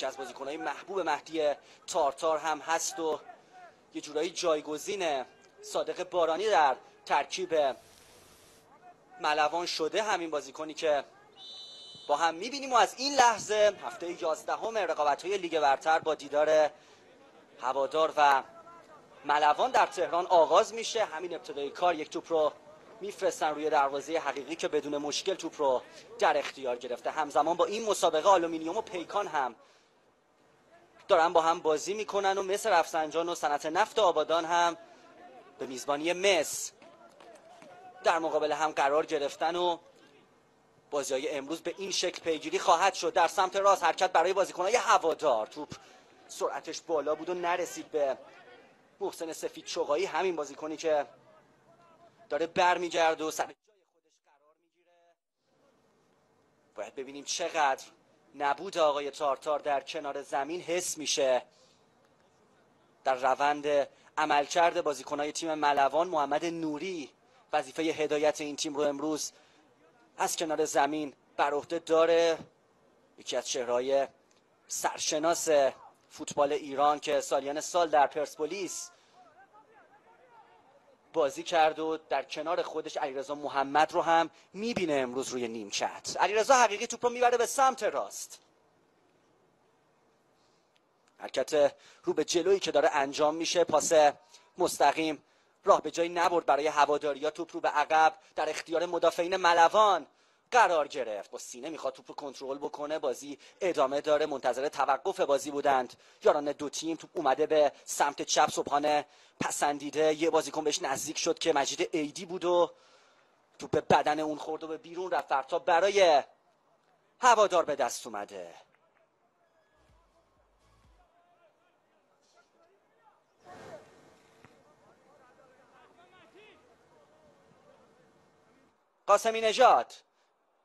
یکی از بازیکنهای محبوب مهدی تارتار هم هست و یه جورایی جایگزین صادق بارانی در ترکیب ملوان شده همین بازیکنی که با هم می‌بینیم و از این لحظه هفته 11 هم رقابت های لیگ برتر با دیدار هوادار و ملوان در تهران آغاز میشه. همین ابتدای کار یک توپ رو میفرستن روی دروازه حقیقی که بدون مشکل توپ رو در اختیار گرفته. همزمان با این مسابقه آلومینیوم و پیکان هم دارن با هم بازی می‌کنن و مس رفسنجان و صنعت نفت آبادان هم به میزبانی مس در مقابل هم قرار گرفتن و بازی های امروز به این شکل پیگیری خواهد شد. در سمت راست حرکت برای بازیکنهای هوادار. توپ سرعتش بالا بود و نرسید به محسن سفیدچغایی همین بازیکنی که داره برمیگرده و سر جای خودش قرار می‌گیره. باید ببینیم چقدر نبود آقای تارتار در کنار زمین حس میشه. در روند عملکرد بازیکنهای تیم ملوان محمد نوری وظیفه هدایت این تیم رو امروز از کنار زمین بر عهده داره. یکی از چهرهای سرشناس فوتبال ایران که سالیان سال در پرسپولیس بازی کرد و در کنار خودش علیرضا محمد رو هم می‌بینه امروز روی نیمکت علیرضا حقیقی توپ رو می‌بره به سمت راست. حرکت رو به جلویی که داره انجام میشه پاس مستقیم راه به جایی نبرد برای هواداریا. توپ رو به عقب در اختیار مدافعین ملوان. قرار گرفت. با سینه می‌خواد توپ رو کنترل بکنه. بازی ادامه داره. منتظر توقف بازی بودند. یاران دو تیم توپ اومده به سمت چپ. صبحانه پسندیده. یه بازیکن بهش نزدیک شد که مجید ایدی بود و توپ به بدن اون خورد و به بیرون رفت. تا برای هوادار به دست اومده. قاسمی نجات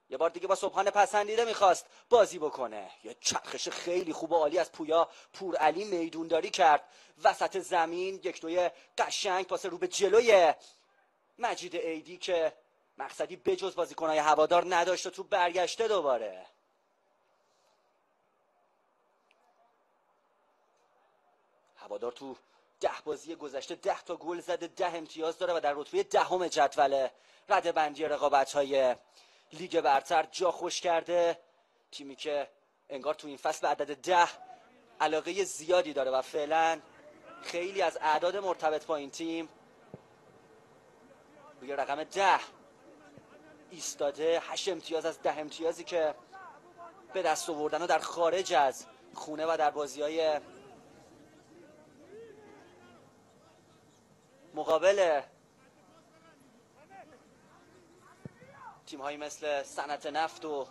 یه بار دیگه با صبحانه پسندیده می‌خواست بازی بکنه. یه چرخش خیلی خوب و عالی از پویا پور علی میدونداری کرد. وسط زمین یک دوی قشنگ پاس رو به جلوی مجید ایدی که مقصدی بجز بازیکنهای هوادار نداشت و تو برگشته دوباره. هوادار تو ده بازی گذشته ده تا گل زده ده امتیاز داره و در رتبه دهم جدول رده بندی رقابت های لیگ برتر جا خوش کرده. تیمی که انگار تو این فصل به عدد ده علاقه زیادی داره و فعلا خیلی از اعداد مرتبط با این تیم روی رقم ده ایستاده. هشت امتیاز از ده امتیازی که به دست آوردن و در خارج از خونه و در بازی های مقابل تیم هایی مثل صنعت نفت و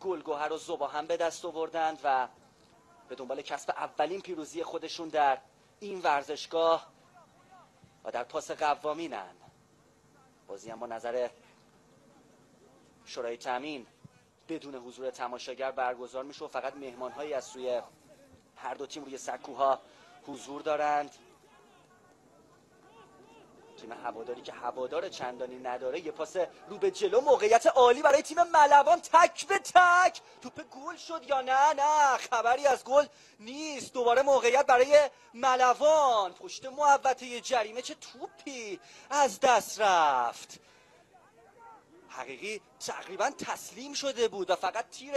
گلگوهر و زبا هم به دست آوردند و به دنبال کسب اولین پیروزی خودشون در این ورزشگاه و در پاس قوامینن. بازی هم با نظر شورای تامین بدون حضور تماشاگر برگزار میشه و فقط مهمان هایی از سوی هر دو تیم روی سکوها حضور دارند. تیم هواداری که هوادار چندانی نداره یه پاس رو به جلو موقعیت عالی برای تیم ملوان. تک به تک. توپ گل شد یا نه؟ نه خبری از گل نیست. دوباره موقعیت برای ملوان. پشت محوطه جریمه چه توپی از دست رفت. حقیقی تقریبا تسلیم شده بود و فقط تیر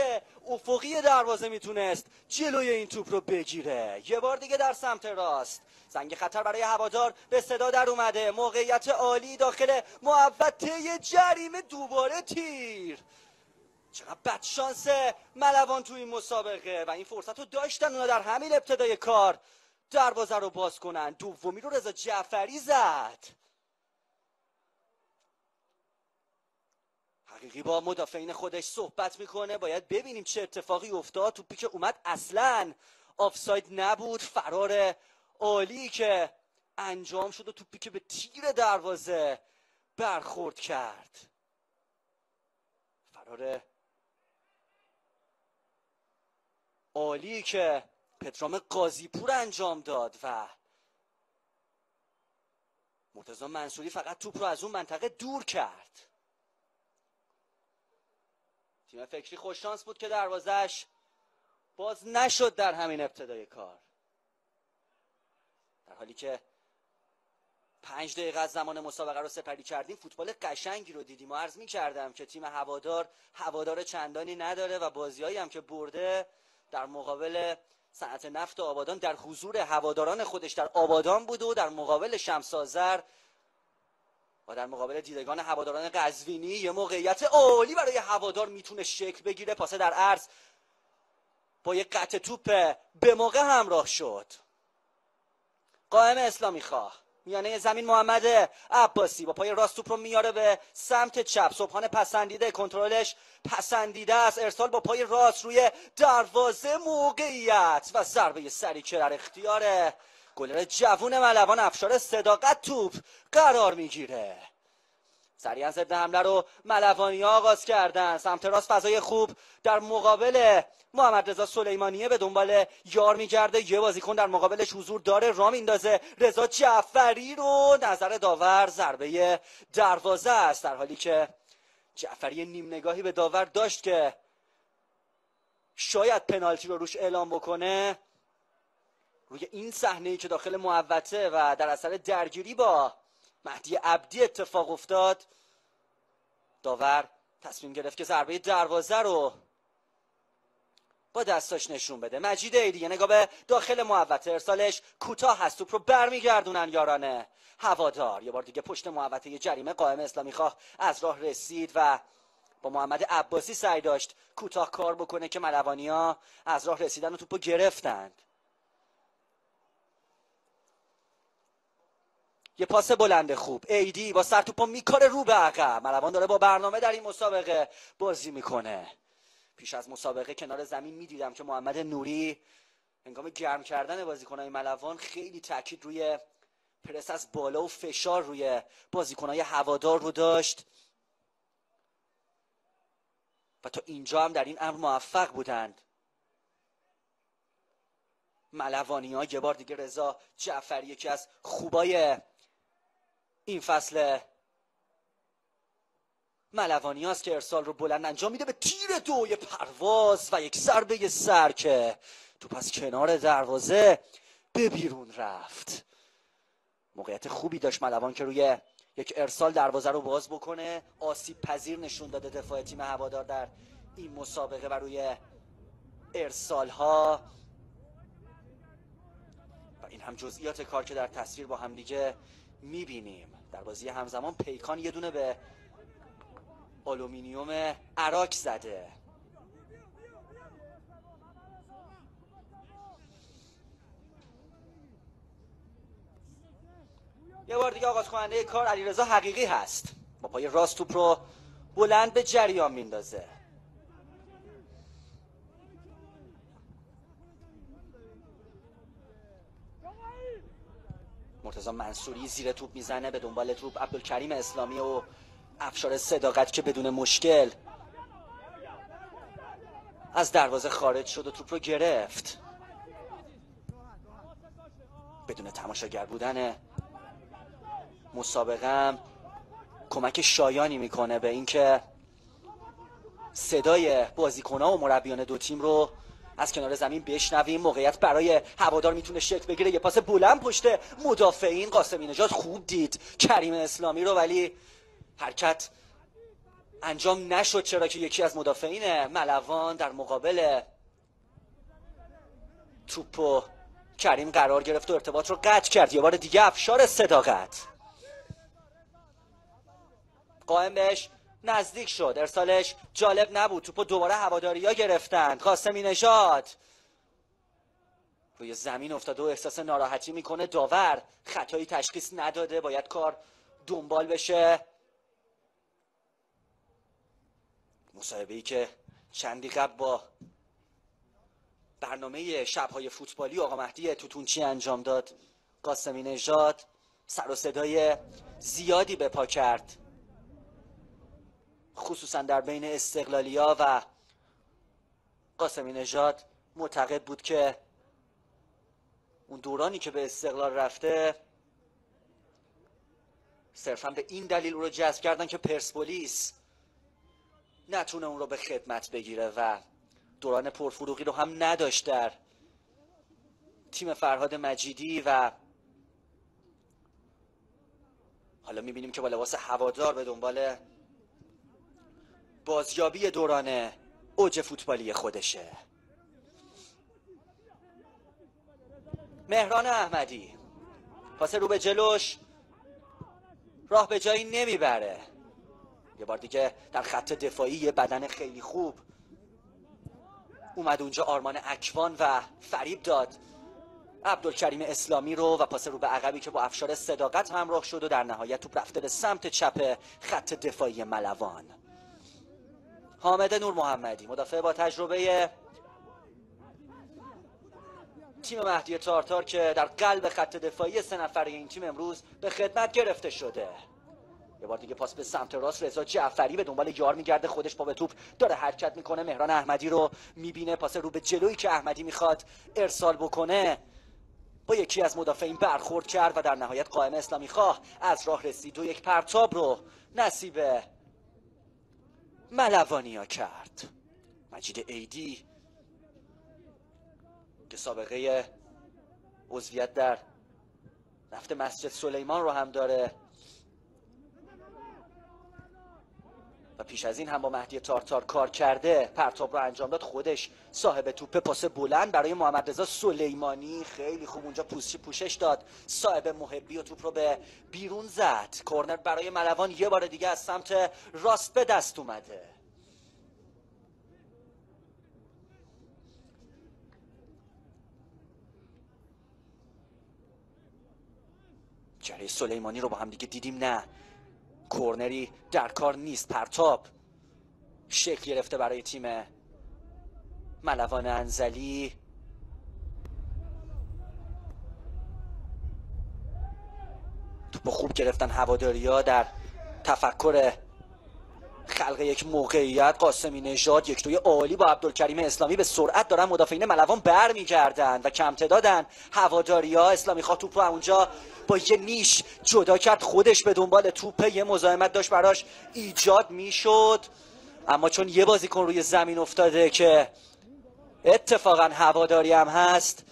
افقی دروازه می‌تونست جلوی این توپ رو بگیره. یه بار دیگه در سمت راست. زنگ خطر برای هوادار به صدا در اومده. موقعیت عالی داخل محوطه جریمه دوباره تیر. چقدر بد شانس ملوان تو این مسابقه. و این فرصت رو داشتن اونا در همین ابتدای کار. دروازه رو باز کنن. دومی رو رضا جعفری زد. حقیقی با مدافعین خودش صحبت می‌کنه. باید ببینیم چه اتفاقی افتاد. توپی که اومد اصلا آفساید نبود. فرار عالی که انجام شد و توپی که به تیر دروازه برخورد کرد. فرار عالی که پترام قاضیپور انجام داد و مرتضی منصوری فقط توپ رو از اون منطقه دور کرد. تیم فکری خوششانس بود که دروازش باز نشد در همین ابتدای کار. حالی که پنج دقیقه از زمان مسابقه رو سپری کردیم فوتبال قشنگی رو دیدیم. و عرض می کردم که تیم هوادار هوادار چندانی نداره و بازیایی هم که برده در مقابل صنعت نفت و آبادان در حضور هواداران خودش در آبادان بوده و در مقابل شمسازر و در مقابل دیدگان هواداران قزوینی یه موقعیت عالی برای هوادار می‌تونه شکل بگیره. پاسه در عرض با یه قطع توپ به موقع همراه شد. قائم اسلامی خواه. میانه زمین محمد عباسی با پای راست توپ رو میاره به سمت چپ. صبحانه پسندیده کنترلش پسندیده است. ارسال با پای راست روی دروازه موقعیت و ضربه سری که در اختیار گلر جوون ملوان افشار صداقت توپ قرار می‌گیره. سریعا ضد حمله رو ملوانی آغاز کردن. سمت راست فضای خوب. در مقابل محمد رضا سلیمانیه به دنبال یار میگرده. یه بازیکن در مقابلش حضور داره. را میندازه رضا جعفری رو نظر داور ضربه دروازه است. در حالی که جعفری نیم نگاهی به داور داشت که شاید پنالتی رو روش اعلام بکنه. روی این صحنه ای که داخل محوطه و در اثر درگیری با مهدی عبدی اتفاق افتاد. داور تصمیم گرفت که ضربه دروازه رو با دستاش نشون بده. مجید ای دیگه نگاه به داخل محوطه ارسالش کوتاه هست توپ رو برمیگردونن یارانه. هوادار یه بار دیگه پشت محوطه جریمه قائم اسلامی خواه از راه رسید و با محمد عباسی سعی داشت کوتاه کار بکنه که ملوانیا از راه رسیدن و توپو گرفتند. یه پاس بلند خوب. ایدی با سر توپو میکاره رو به عقب. ملوان داره با برنامه در این مسابقه بازی می‌کنه. پیش از مسابقه کنار زمین می‌دیدم که محمد نوری هنگام گرم کردن بازیکنهای ملوان خیلی تاکید روی پرس از بالا و فشار روی بازیکنهای هوادار رو داشت. و تا اینجا هم در این امر موفق بودند. ملوانی ها یه بار دیگه رضا جعفری یکی از خوبای این فصل ملوانی هست که ارسال رو بلند انجام میده به تیر دوی پرواز و یک ضربه سر که تو پس کنار دروازه به بیرون رفت. موقعیت خوبی داشت ملوان که روی یک ارسال دروازه رو باز بکنه. آسیب پذیر نشون داده دفاع تیم هوادار در این مسابقه و روی ارسال ها و این هم جزئیات کار که در تصویر با هم دیگه می‌بینیم. در بازی همزمان پیکان یه دونه به آلومینیوم اراک زده. یه بار دیگه آغاز کننده کار علیرضا حقیقی هست. با پای راست توپ رو بلند به جریان میندازه. مرتضی منصوری زیر توپ می‌زنه به دنبال توپ عبدالکریم اسلامی و افشار صداقت که بدون مشکل از دروازه خارج شد و توپ رو گرفت. بدون تماشاگر بودن مسابقه کمک شایانی می‌کنه به اینکه صدای بازیکنها و مربیان دو تیم رو از کنار زمین بشنویم موقعیت برای هوادار می‌تونه شکل بگیره. یه پاس بلند پشت مدافعین قاسمی نجات خوب دید. کریم اسلامی رو ولی حرکت انجام نشد. چرا که یکی از مدافعین ملوان در مقابل توپ کریم قرار گرفت و ارتباط رو قطع کرد. یه بار دیگه افشار صداقت. قائم بهش نزدیک شد. ارسالش جالب نبود. توپو دوباره هواداری ها گرفتند. قاسمی نژاد. روی زمین افتاده و احساس ناراحتی می‌کنه. داور خطایی تشخیص نداده. باید کار دنبال بشه. مصاحبه ای که چندی قبل با برنامه شبهای فوتبالی آقا مهدی توتونچی انجام داد. قاسمی نژاد سر و صدای زیادی به پا کرد. خصوصا در بین استقلالیا و قاسمی نژاد معتقد بود که اون دورانی که به استقلال رفته صرفا به این دلیل او رو جذب کردن که پرسپولیس نتونه اون رو به خدمت بگیره و دوران پرفروغی رو هم نداشت در تیم فرهاد مجیدی و حالا می‌بینیم که با لباس هوادار به دنبال بازیابی دوران اوج فوتبالی خودشه. مهران احمدی. پاس رو به جلوش. راه به جایی نمی‌بره. یه بار دیگه در خط دفاعی یه بدن خیلی خوب. اومد اونجا آرمان اکوان و فریب داد. عبدالکریم اسلامی رو و پاس رو به عقبی که با افشار صداقت همراه شد و در نهایت توپ رفته به سمت چپ خط دفاعی ملوان. حامد نور محمدی مدافع با تجربه تیم مهدی تارتار که در قلب خط دفاعی سه نفره این تیم امروز به خدمت گرفته شده. یه بار دیگه پاس به سمت راست رضا جعفری به دنبال یار میگرده خودش پا به توپ داره حرکت می‌کنه مهران احمدی رو می‌بینه پاس رو به جلویی که احمدی می‌خواد ارسال بکنه. با یکی از مدافعین برخورد کرد و در نهایت قائم اسلامی خواه از راه رسید و یک پرتاب رو نصیب ملوانیا کرد. مجید ایدی که سابقه عضویت در نفت مسجد سلیمان رو هم داره. پیش از این هم با مهدی تارتار کار کرده پرتاب رو انجام داد خودش صاحب توپ پاس بلند برای محمد رضا سلیمانی. خیلی خوب اونجا پوشش پوشش داد. صاحب محبی و توپ رو به بیرون زد. کورنر برای ملوان یه بار دیگه از سمت راست به دست اومده. جره سلیمانی رو با هم دیگه دیدیم نه. کورنری در کار نیست پرتاب. شکل گرفته برای تیم ملوان انزلی. توپ خوب گرفتن هواداریا در تفکر خلق یک موقعیت قاسمی نژاد یک توی عالی با عبدالکریم اسلامی به سرعت دارن مدافعین ملوان برمیگردن و کم تعدادن هواداریا اسلامی خواه توپ اونجا با یه نیش جدا کرد خودش به دنبال توپ یه مزاحمت داشت براش ایجاد می‌شد. اما چون یه بازیکن روی زمین افتاده که اتفاقا هواداری هم هست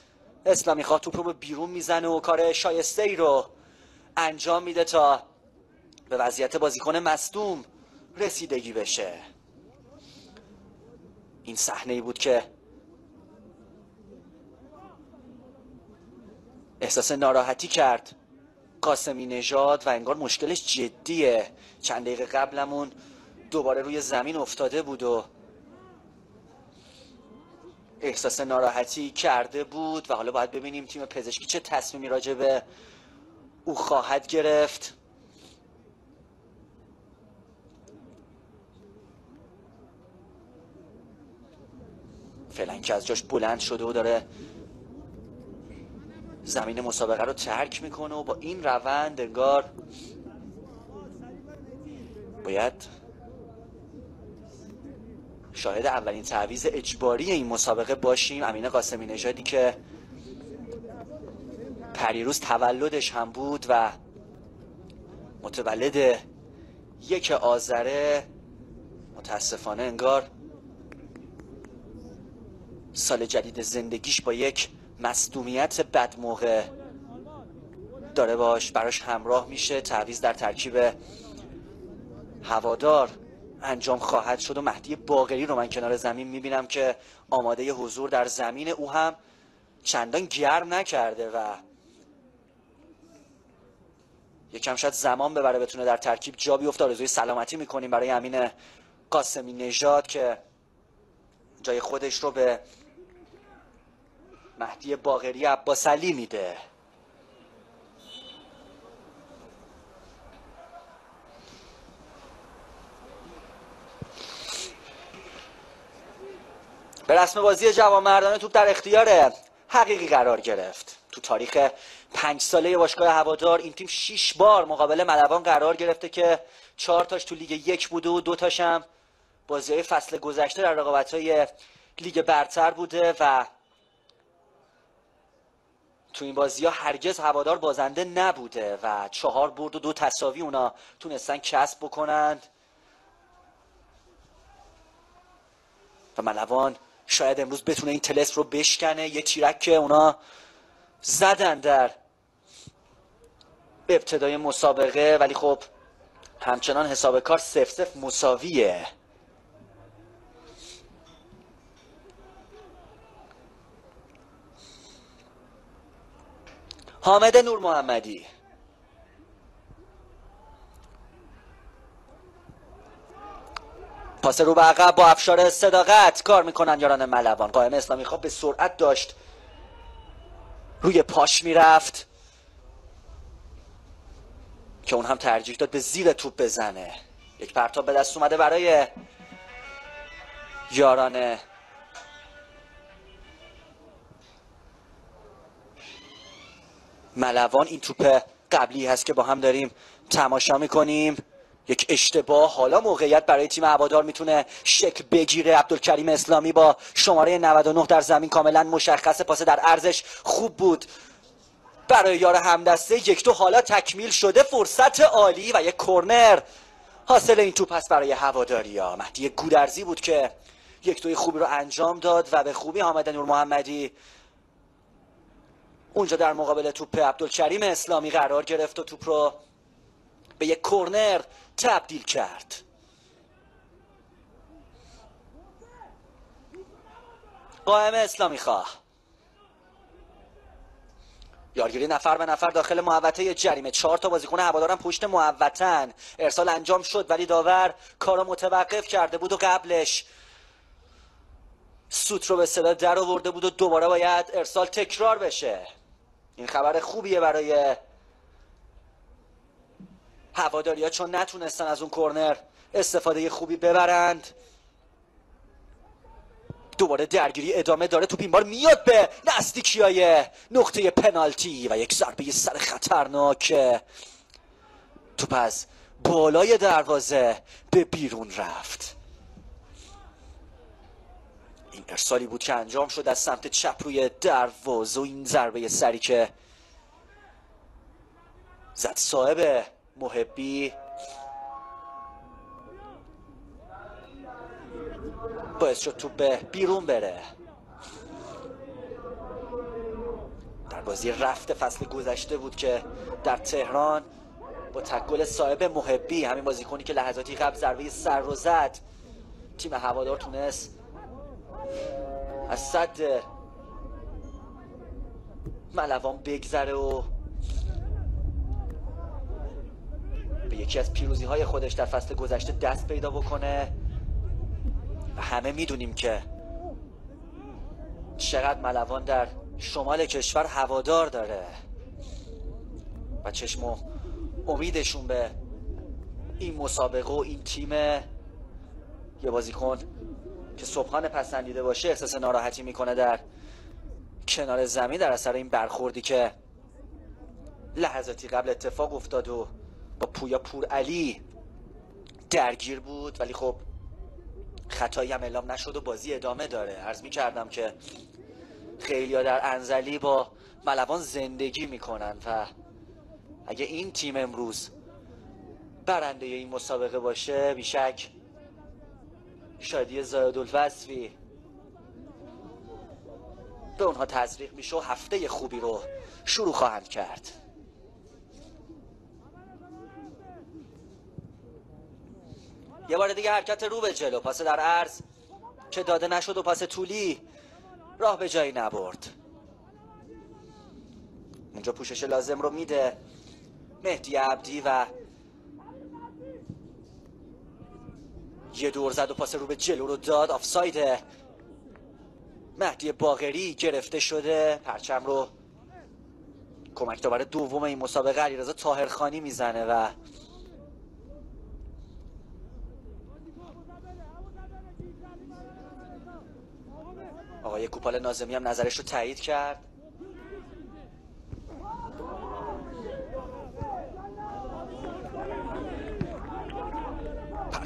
اسلامی خواه توپ رو بیرون می‌زنه و کار شایسته ای رو انجام میده تا به وضعیت بازیکن مصدوم رسیدگی بشه. این صحنه ای بود که احساس ناراحتی کرد. قاسمی نژاد و انگار مشکلش جدیه. چند دقیقه قبلمون دوباره روی زمین افتاده بود و احساس ناراحتی کرده بود و حالا باید ببینیم تیم پزشکی چه تصمیمی راجع به او خواهد گرفت. فعلا که از جاش بلند شده و داره زمین مسابقه رو ترک می‌کنه و با این روند انگار باید شاهد اولین تعویز اجباری این مسابقه باشیم. امین قاسمی نژادی که پریروز تولدش هم بود و متولد یک آذره متاسفانه انگار سال جدید زندگیش با یک مصدومیت بد موقع داره باش براش همراه میشه تعویز در ترکیب هوادار انجام خواهد شد و مهدی باغری رو من کنار زمین می‌بینم که آماده حضور در زمین او هم چندان گرم نکرده و یکم شاید زمان ببره بتونه در ترکیب جا بیفته. آرزوی سلامتی می‌کنیم برای امین قاسمی نژاد که جای خودش رو به مهدی باغری عباس علی میده. به رسم بازی جوان مردانه توپ در اختیار حقیقی قرار گرفت. تو تاریخ پنج ساله باشگاه هوادار این تیم شیش بار مقابل ملوان قرار گرفته که چهار تاش تو لیگ یک بوده و دو تاشم بازی فصل گذشته در رقابت های لیگ برتر بوده و تو این بازی ها هرگز هوادار بازنده نبوده و چهار برد و دو تصاوی اونا تونستن کسب بکنند. و ملوان شاید امروز بتونه این تلس رو بشکنه یه تیرک که اونا زدن در ابتدای مسابقه ولی خب همچنان حساب کار سف سف مساویه. حامد نور محمدی. پاس رو به عقب با افشار صداقت کار می‌کنن یاران ملوان. قائم اسلامی خواب به سرعت داشت. روی پاش می‌رفت. که اون هم ترجیح داد به زیر توپ بزنه. یک پرتاب به دست اومده برای یاران ملوان این توپ قبلی هست که با هم داریم تماشا می‌کنیم. یک اشتباه. حالا موقعیت برای تیم هوادار می‌تونه شکل بگیره. عبدالکریم اسلامی با شماره 99 در زمین کاملا مشخص پاس در ارزش خوب بود. برای یار همدسته یک دو. حالا تکمیل شده. فرصت عالی و یک کرنر حاصل این توپ هست برای هواداری ها. مهدی گودرزی بود که یک دوی خوبی رو انجام داد و به خوبی حامد نور محمدی اونجا در مقابل توپ عبدالکریم اسلامی قرار گرفت و توپ رو به یک کرنر تبدیل کرد. قائم اسلامی خواه. یارگیری نفر به نفر داخل محوطه جریمه. چهار تا بازیکن هوادارم پشت محوطن. ارسال انجام شد ولی داور کارو متوقف کرده بود و قبلش سوت رو به صدا در آورده بود و دوباره باید ارسال تکرار بشه. این خبر خوبیه برای هواداری ها چون نتونستن از اون کرنر استفاده خوبی ببرند. دوباره درگیری ادامه داره. توپ این بار میاد به نزدیکی های نقطه پنالتی و یک ضربه سر خطرناک. توپ از بالای دروازه به بیرون رفت. ارسالی بود که انجام شد از سمت چپ روی دروازه و این ضربه سری که زد صاحب محبی. باعث شد تو به بیرون بره. در بازی رفت فصل گذشته بود که در تهران با تکل صاحب محبی همین بازیکنی که لحظاتی قبل ضربه سر رو زد تیم هوادار تونست از صد ملوان بگذره و به یکی از پیروزی های خودش در فصل گذشته دست پیدا بکنه. و همه می‌دونیم که چقدر ملوان در شمال کشور هوادار داره و چشم و امیدشون به این مسابقه و این تیم یه بازیکن که صبحان پسندیده باشه احساس ناراحتی می‌کنه در کنار زمین در اثر این برخوردی که لحظاتی قبل اتفاق افتاد و با پویا پور علی درگیر بود ولی خب خطایی هم اعلام نشد و بازی ادامه داره. عرض می کردم که خیلی در انزلی با ملوان زندگی می‌کنن و اگه این تیم امروز برنده این مسابقه باشه بیشک شادی زاید الوصفی. به اونها تزریق میشه و هفته خوبی رو شروع خواهند کرد. یه بار دیگه حرکت رو به جلو. پاس در عرض که داده نشد و پاس طولی راه به جایی نبرد. اونجا پوشش لازم رو میده مهدی عبدی و یه دور زد و پاس رو به جلو رو داد. آفساید. مهدی باغری گرفته شده. پرچم رو کمک داور دوم این مسابقه علیرضا طاهرخانی می‌زنه و آقای کوپال نازمی هم نظرش رو تایید کرد.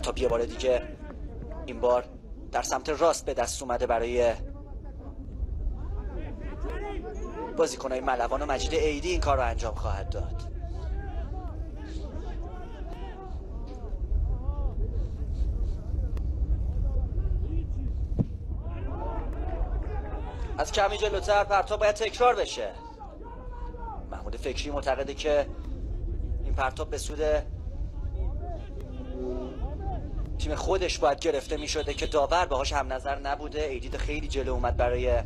پرتاب یه بار دیگه. این بار در سمت راست به دست اومده برای بازیکنهای ملوان و مجید ایدی این کار رو انجام خواهد داد. از کمی جلوتر پرتاب باید تکرار بشه. محمود فکری معتقده که این پرتاب به سود تیم خودش باید گرفته می شده که داور باهاش هم نظر نبوده. ایدید خیلی جلو اومد برای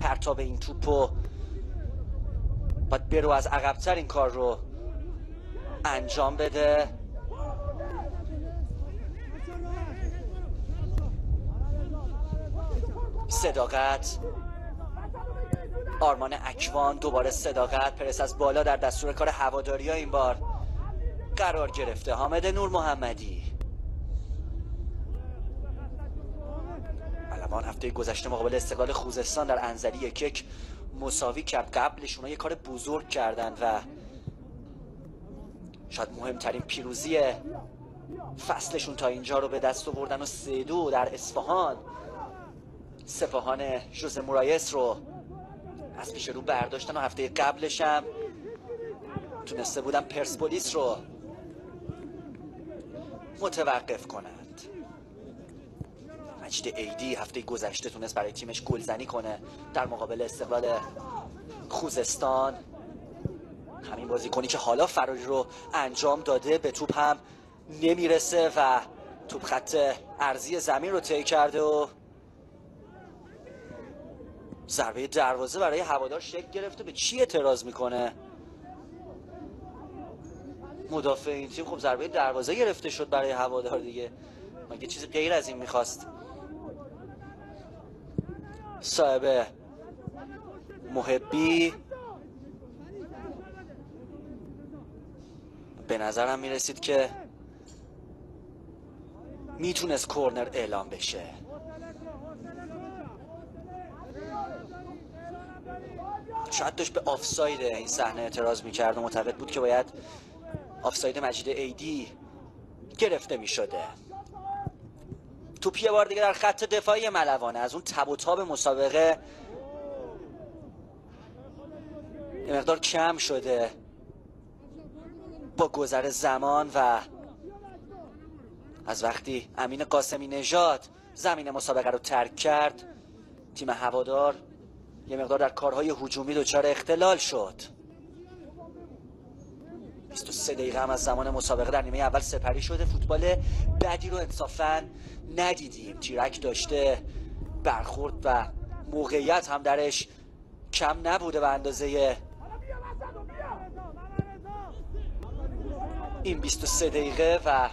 پرتاب این توپ و باید برو از عقبتر این کار رو انجام بده. صداقت. آرمان اکوان دوباره صداقت. پرس از بالا در دستور کار هواداری ها این بار قرار گرفته. حامد نور محمدی. علمان هفته گذشته مقابل استقلال خوزستان در انزلی یک مساوی کرد. قبلشون یه کار بزرگ کردن و شاید مهمترین پیروزی فصلشون تا اینجا رو به دست آوردن و سه دو در اصفهان. سپاهان جوز مورایس رو از پیش رو برداشتن و هفته قبلش هم تونسته بودن پرسپولیس رو متوقف کنند مجید ایدی هفته گذشته تونست برای تیمش گلزنی کنه. در مقابل استقلال خوزستان. همین بازیکنی که حالا فراری رو انجام داده به توپ هم نمی‌رسه و توپ خط ارزی زمین رو طی کرده و ضربه دروازه برای هوادار شکل گرفته. به چی اعتراض می‌کنه؟ مدافع این تیم خب ضربه دروازه گرفته شد برای هوادار دیگه. مگه چیزی غیر از این می‌خواست؟ صاحب محبی. به نظرم می‌رسید که می‌تونست کورنر اعلام بشه. شاید داشت به آفساید این صحنه اعتراض می‌کرد و معتقد بود که باید آفساید مجید ایدی گرفته می‌شده. توپ یه بار دیگه در خط دفاعی ملوانه. از اون تب و تاب مسابقه یه مقدار کم شده با گذر زمان و از وقتی امین قاسمی نژاد زمین مسابقه رو ترک کرد تیم هوادار یه مقدار در کارهای هجومی دچار اختلال شد. 23 دقیقه هم از زمان مسابقه در نیمه اول سپری شده. فوتبال بدی رو انصافا ندیدیم. تیرک داشته برخورد و موقعیت هم درش کم نبوده به اندازه این 23 دقیقه و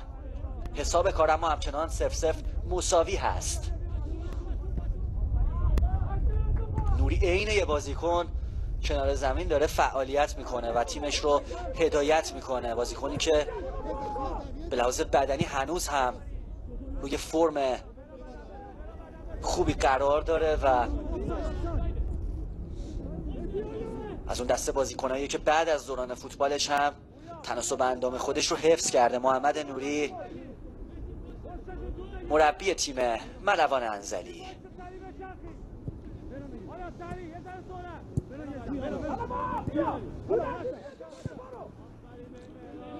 حساب کارم همچنان سف سف مساوی هست. نوری عین یه بازیکن کنار زمین داره فعالیت می‌کنه و تیمش رو هدایت می‌کنه. بازیکنی که به لحاظ بدنی هنوز هم روی فرم خوبی قرار داره و از اون دسته بازیکنایی که بعد از دوران فوتبالش هم تناسب اندام خودش رو حفظ کرده. محمد نوری مربی تیم ملوان انزلی.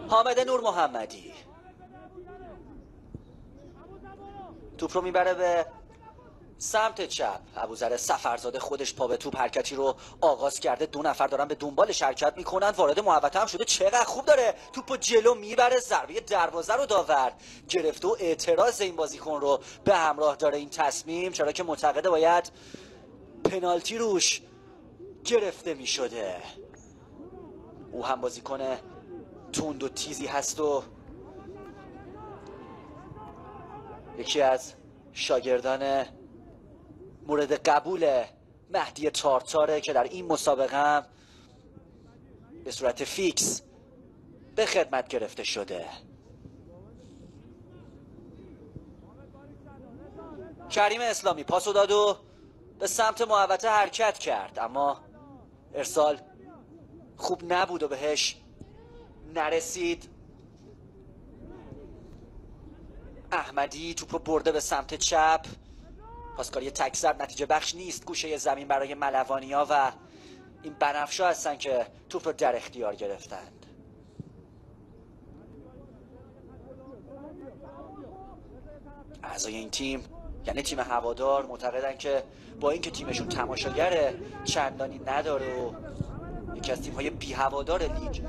حامد نور محمدی. توپ رو می‌بره به سمت چپ. ابوذر سفرزاده خودش پا به توپ حرکتی رو آغاز کرده. دو نفر دارن به دنبال شرکت می‌کنن. وارد محوطه هم شده. چقدر خوب داره. توپ جلو می‌بره. ضربه دروازه رو داور. گرفته و اعتراض این بازیکن رو به همراه داره این تصمیم. چرا که معتقده باید پنالتی روش گرفته می‌شده او هم بازیکن تند و تیزی هست و یکی از شاگردان مورد قبول مهدی تارتاره که در این مسابقه هم به صورت فیکس به خدمت گرفته شده. کریم اسلامی پاسو داد و به سمت محوطه حرکت کرد اما ارسال خوب نبود و بهش نرسید. احمدی توپ رو برده به سمت چپ. پاسکاری تکسر نتیجه بخش نیست. گوشه زمین برای ملوانیا و این بنفشا هستن که توپ رو در اختیار گرفتند. اعضای این تیم یعنی تیم هوادار معتقدن که با اینکه تیمشون تماشاگر چندانی نداره و یکی از تیم های بی هوادار لیگ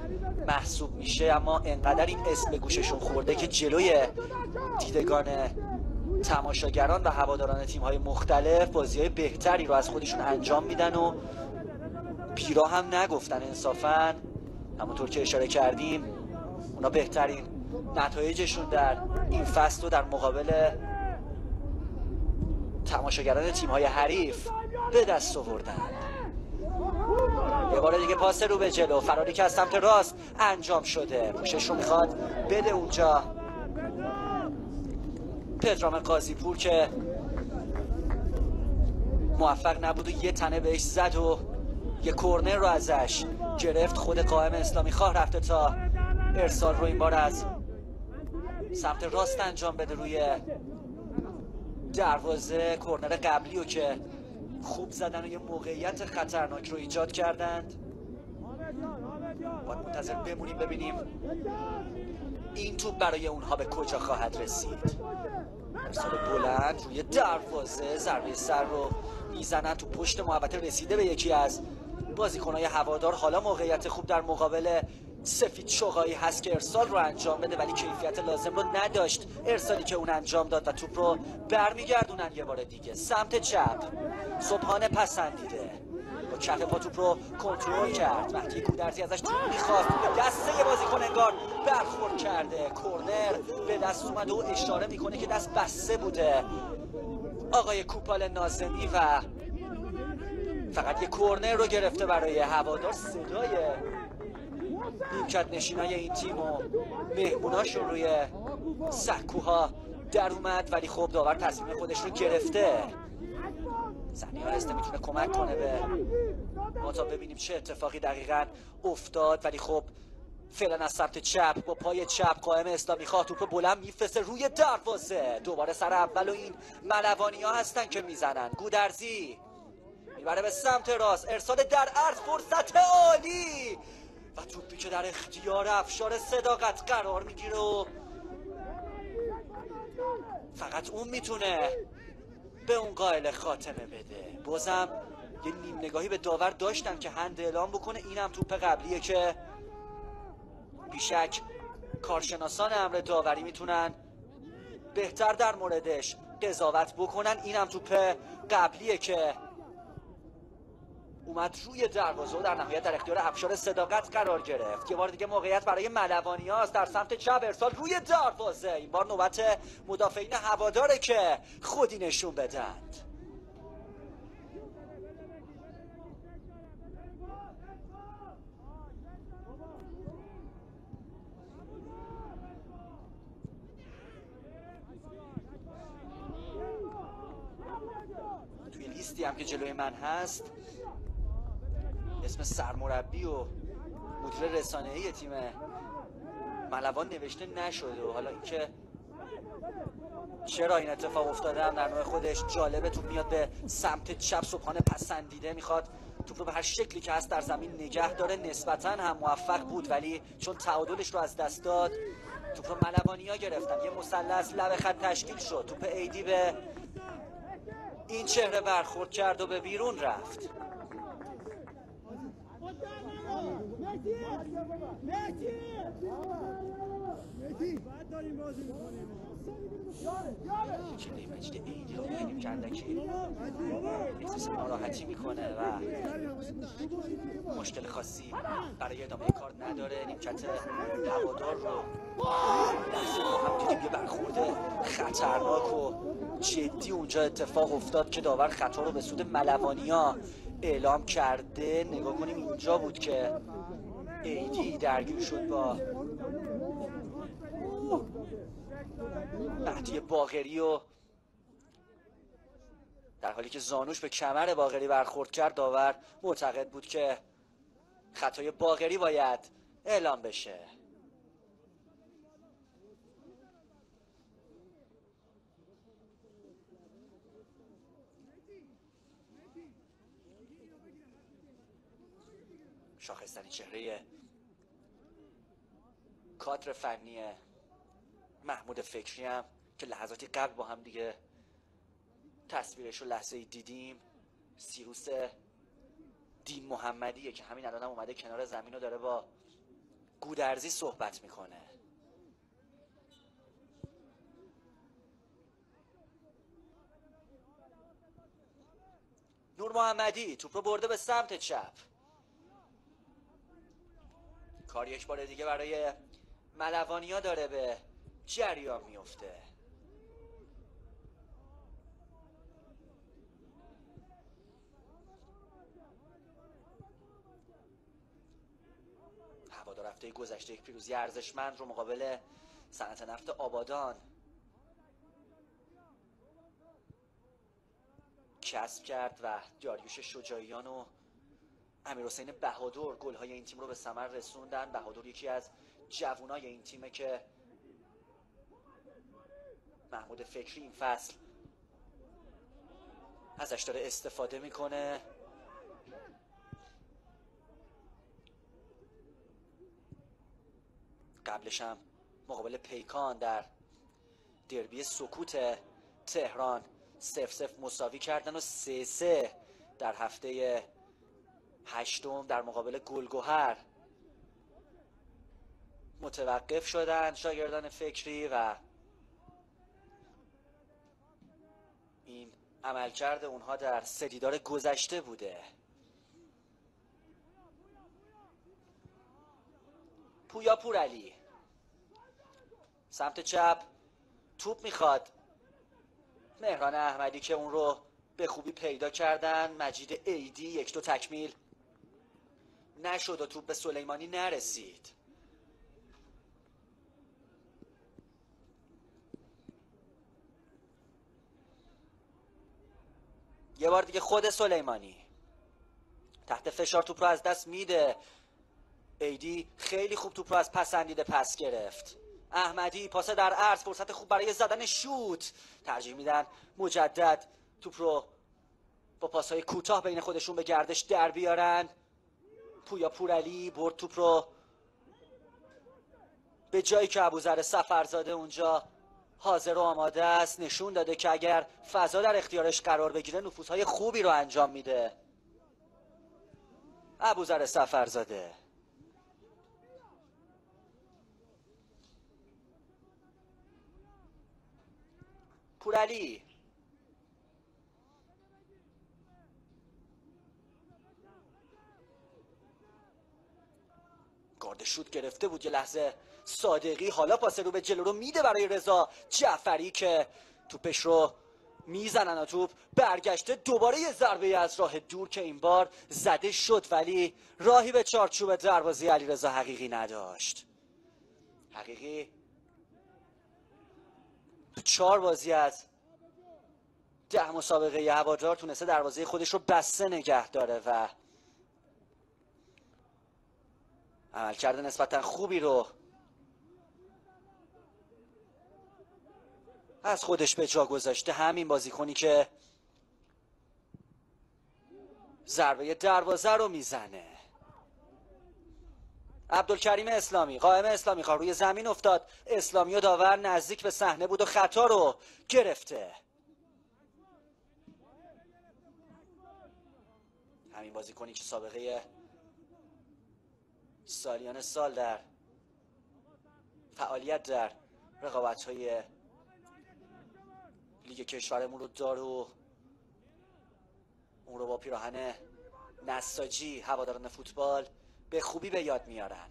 محسوب میشه. اما انقدر این اسم به گوششون خورده که جلوی دیدگان تماشاگران و هواداران تیم های مختلف بازی های بهتری رو از خودشون انجام میدن و بیرا هم نگفتن انصافا. همونطور که اشاره کردیم اونا بهترین نتایجشون در این فصل رو در مقابل تماشاگران تیم های حریف به دست آوردن یه بار دیگه پاس رو به جلو فراری که از سمت راست انجام شده. پوشش رو می‌خواد بده اونجا. پدرام قاضی پور که موفق نبود و یه تنه بهش زد و یه کورنر رو ازش گرفت. خود قائم اسلامی خواه رفته تا ارسال رو این بار از سمت راست انجام بده روی دروازه کورنر قبلی و که خوب زدن و یه موقعیت خطرناک رو ایجاد کردند. باید منتظر بمونیم ببینیم این توپ برای اونها به کجا خواهد رسید. ارسال بلند روی دروازه ضربه سر رو می‌زنن تو پشت محبت رسیده به یکی از بازیکنهای هوادار. حالا موقعیت خوب در مقابل سفید شغایی هست که ارسال رو انجام بده ولی کیفیت لازم رو نداشت. ارسالی که اون انجام داد و توپ رو برمیگردونن یه بار دیگه. سمت چپ. صبحانه پسندیده. با کف پا توپ رو کنترل کرد. وقتی کودرزی ازش توپ می‌خواست. دسته بازیکن انگار برخورد کرده. کورنر به دست اومده و اشاره می‌کنه که دست بسته بوده. آقای کوپال نازمی و فقط یه کورنر رو گرفته برای هوادار. صدای نیمکت نشینای این تیم و مهموناشون روی سکوها در اومد ولی خب داور تصمیم خودش رو گرفته. ها هسته می‌تونه کمک کنه به ما تا ببینیم چه اتفاقی دقیقا افتاد. ولی خب فعلا از سمت چپ با پای چپ قائم اسلامی خواه توپ بلند میفرسته روی دروازه. دوباره سر اول و این ملوانی ها هستن که می‌زنن. گودرزی می‌بره به سمت راست. ارسال در عرض فرصت عالی! و توپی که در اختیار افشار صداقت قرار می‌گیره و فقط اون می‌تونه به اون قائل خاتمه بده. بازم یه نیم نگاهی به داور داشتن که هند اعلام بکنه. اینم توپ قبلیه که بیشک کارشناسان امر داوری می‌تونن بهتر در موردش قضاوت بکنن. اینم توپ قبلیه که اومد روی دروازه و در نهایت در اختیار افشار صداقت قرار گرفت یه بار دیگه موقعیت برای ملوانی هاست. در سمت چپ ارسال روی دروازه. این بار نوبت مدافعین هواداره که خودی نشون بدند توی لیستی هم که جلوی من هست اسم سرمربی و مدیر رسانه ای تیم ملوان نوشته نشده و حالا اینکه چرا این اتفاق افتاده هم در نوع خودش جالبه تو میاد به سمت چپ صبحانه پسندیده می‌خواد. توپ رو به هر شکلی که هست در زمین نگه داره نسبتا هم موفق بود ولی چون تعادلش رو از دست داد توپ رو ملوانی ها گرفتن. یه مثلث لب خط تشکیل شد. توپ ایدی به این چهره برخورد کرد و به بیرون رفت. چه مجید ایدی رو ببینیم که اندکی احساس ناراحتی می‌کنه و مشکل خاصی برای ادامه کار نداره. نیمکت هوادار رو هم دیدیم یه برخورد خطرناک و جدی اونجا اتفاق افتاد که داور خطا رو به سود ملوانیا اعلام کرده. نگاه کنیم اینجا بود که ایدی درگیر شد با مهدی باغری و در حالی که زانوش به کمر باغری برخورد کرد داور معتقد بود که خطای باغری باید اعلام بشه. شاخصترین چهره کادر فنی محمود فکری هم که لحظاتی قبل با هم دیگه تصویرش رو لحظه دیدیم. سیروس دین محمدیه که همین الان هم اومده کنار زمین رو داره با گودرزی صحبت می‌کنه. نور محمدی توپ رو برده به سمت چپ. کار یک بار دیگه برای ملوانیا داره به جریان میفته. هوادار هفته گذشته یک پیروزی ارزشمند رو مقابل صنعت نفت آبادان کسب کرد و داریوش شجاعیان و امیر حسین بهادر گل های این تیم رو به ثمر رسوندن. بهادر یکی از جوانای این تیمه که محمود فکری این فصل ازش داره استفاده می‌کنه. قبلش هم مقابل پیکان در دربی سکوت تهران سف سف مساوی کردن و سه سه در هفته هشتم در مقابل گلگوهر متوقف شدن شاگردان فکری و این عملکرد اونها در سدیدار گذشته بوده. پویا پورعلی. سمت چپ توپ می‌خواد. مهران احمدی که اون رو به خوبی پیدا کردن. مجید ایدی یک دو تکمیل. نشد و توپ به سلیمانی نرسید. یه بار دیگه خود سلیمانی. تحت فشار توپ رو از دست میده. ایدی خیلی خوب توپ رو از پسندیده پس گرفت. احمدی پاسه در عرض فرصت خوب برای زدن شوت. ترجیح میدن مجدد توپ رو با پاسهای کوتاه بین خودشون به گردش در بیارن. پویا پورعلی برد توپ رو به جایی که ابوذر سفرزاده اونجا حاضر و آماده است نشون داده که اگر فضا در اختیارش قرار بگیره نفوذهای خوبی رو انجام میده. ابوذر سفرزاده. پورعلی. گارد شوت گرفته بود یه لحظه صادقی حالا پاس رو به جلو رو میده برای رضا. جعفری که توپش رو می‌زنن توپ برگشته دوباره یه ضربه از راه دور که این بار زده شد ولی راهی به چارچوب دروازه علی رضا حقیقی نداشت. حقیقی چهار بازی از ده مسابقه هوادار تونسته دروازه خودش رو بسته نگه داره و عملکرد نسبتا خوبی رو از خودش به جا گذاشته همین بازیکنی که ضربه دروازه رو می‌زنه. عبدالکریم اسلامی قائم اسلامی خواه روی زمین افتاد. اسلامی و داور نزدیک به صحنه بود و خطا رو گرفته. همین بازیکنی که سابقه سالیان سال در فعالیت در رقابت های لیگ کشورمون رو داره و اون رو با پیراهن نساجی هواداران فوتبال به خوبی به یاد میارن.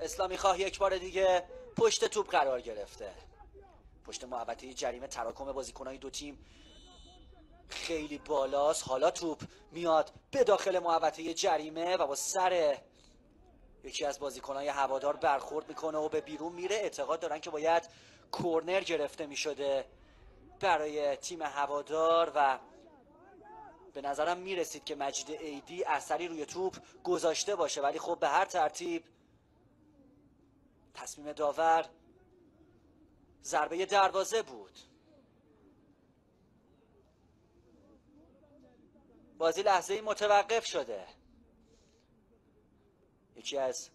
اسلامی خواه یک بار دیگه پشت توپ قرار گرفته. پشت محبته جریمه تراکم بازیکنهای دو تیم خیلی بالاست. حالا توپ میاد به داخل محوطه جریمه و با سر یکی از بازیکنهای هوادار برخورد می‌کنه و به بیرون میره. اعتقاد دارن که باید کورنر گرفته می‌شده برای تیم هوادار و به نظرم می‌رسید که مجید ایدی اثری روی توپ گذاشته باشه. ولی خب به هر ترتیب تصمیم داور ضربه دروازه بود. بازی لحظه متوقف شده. یکی از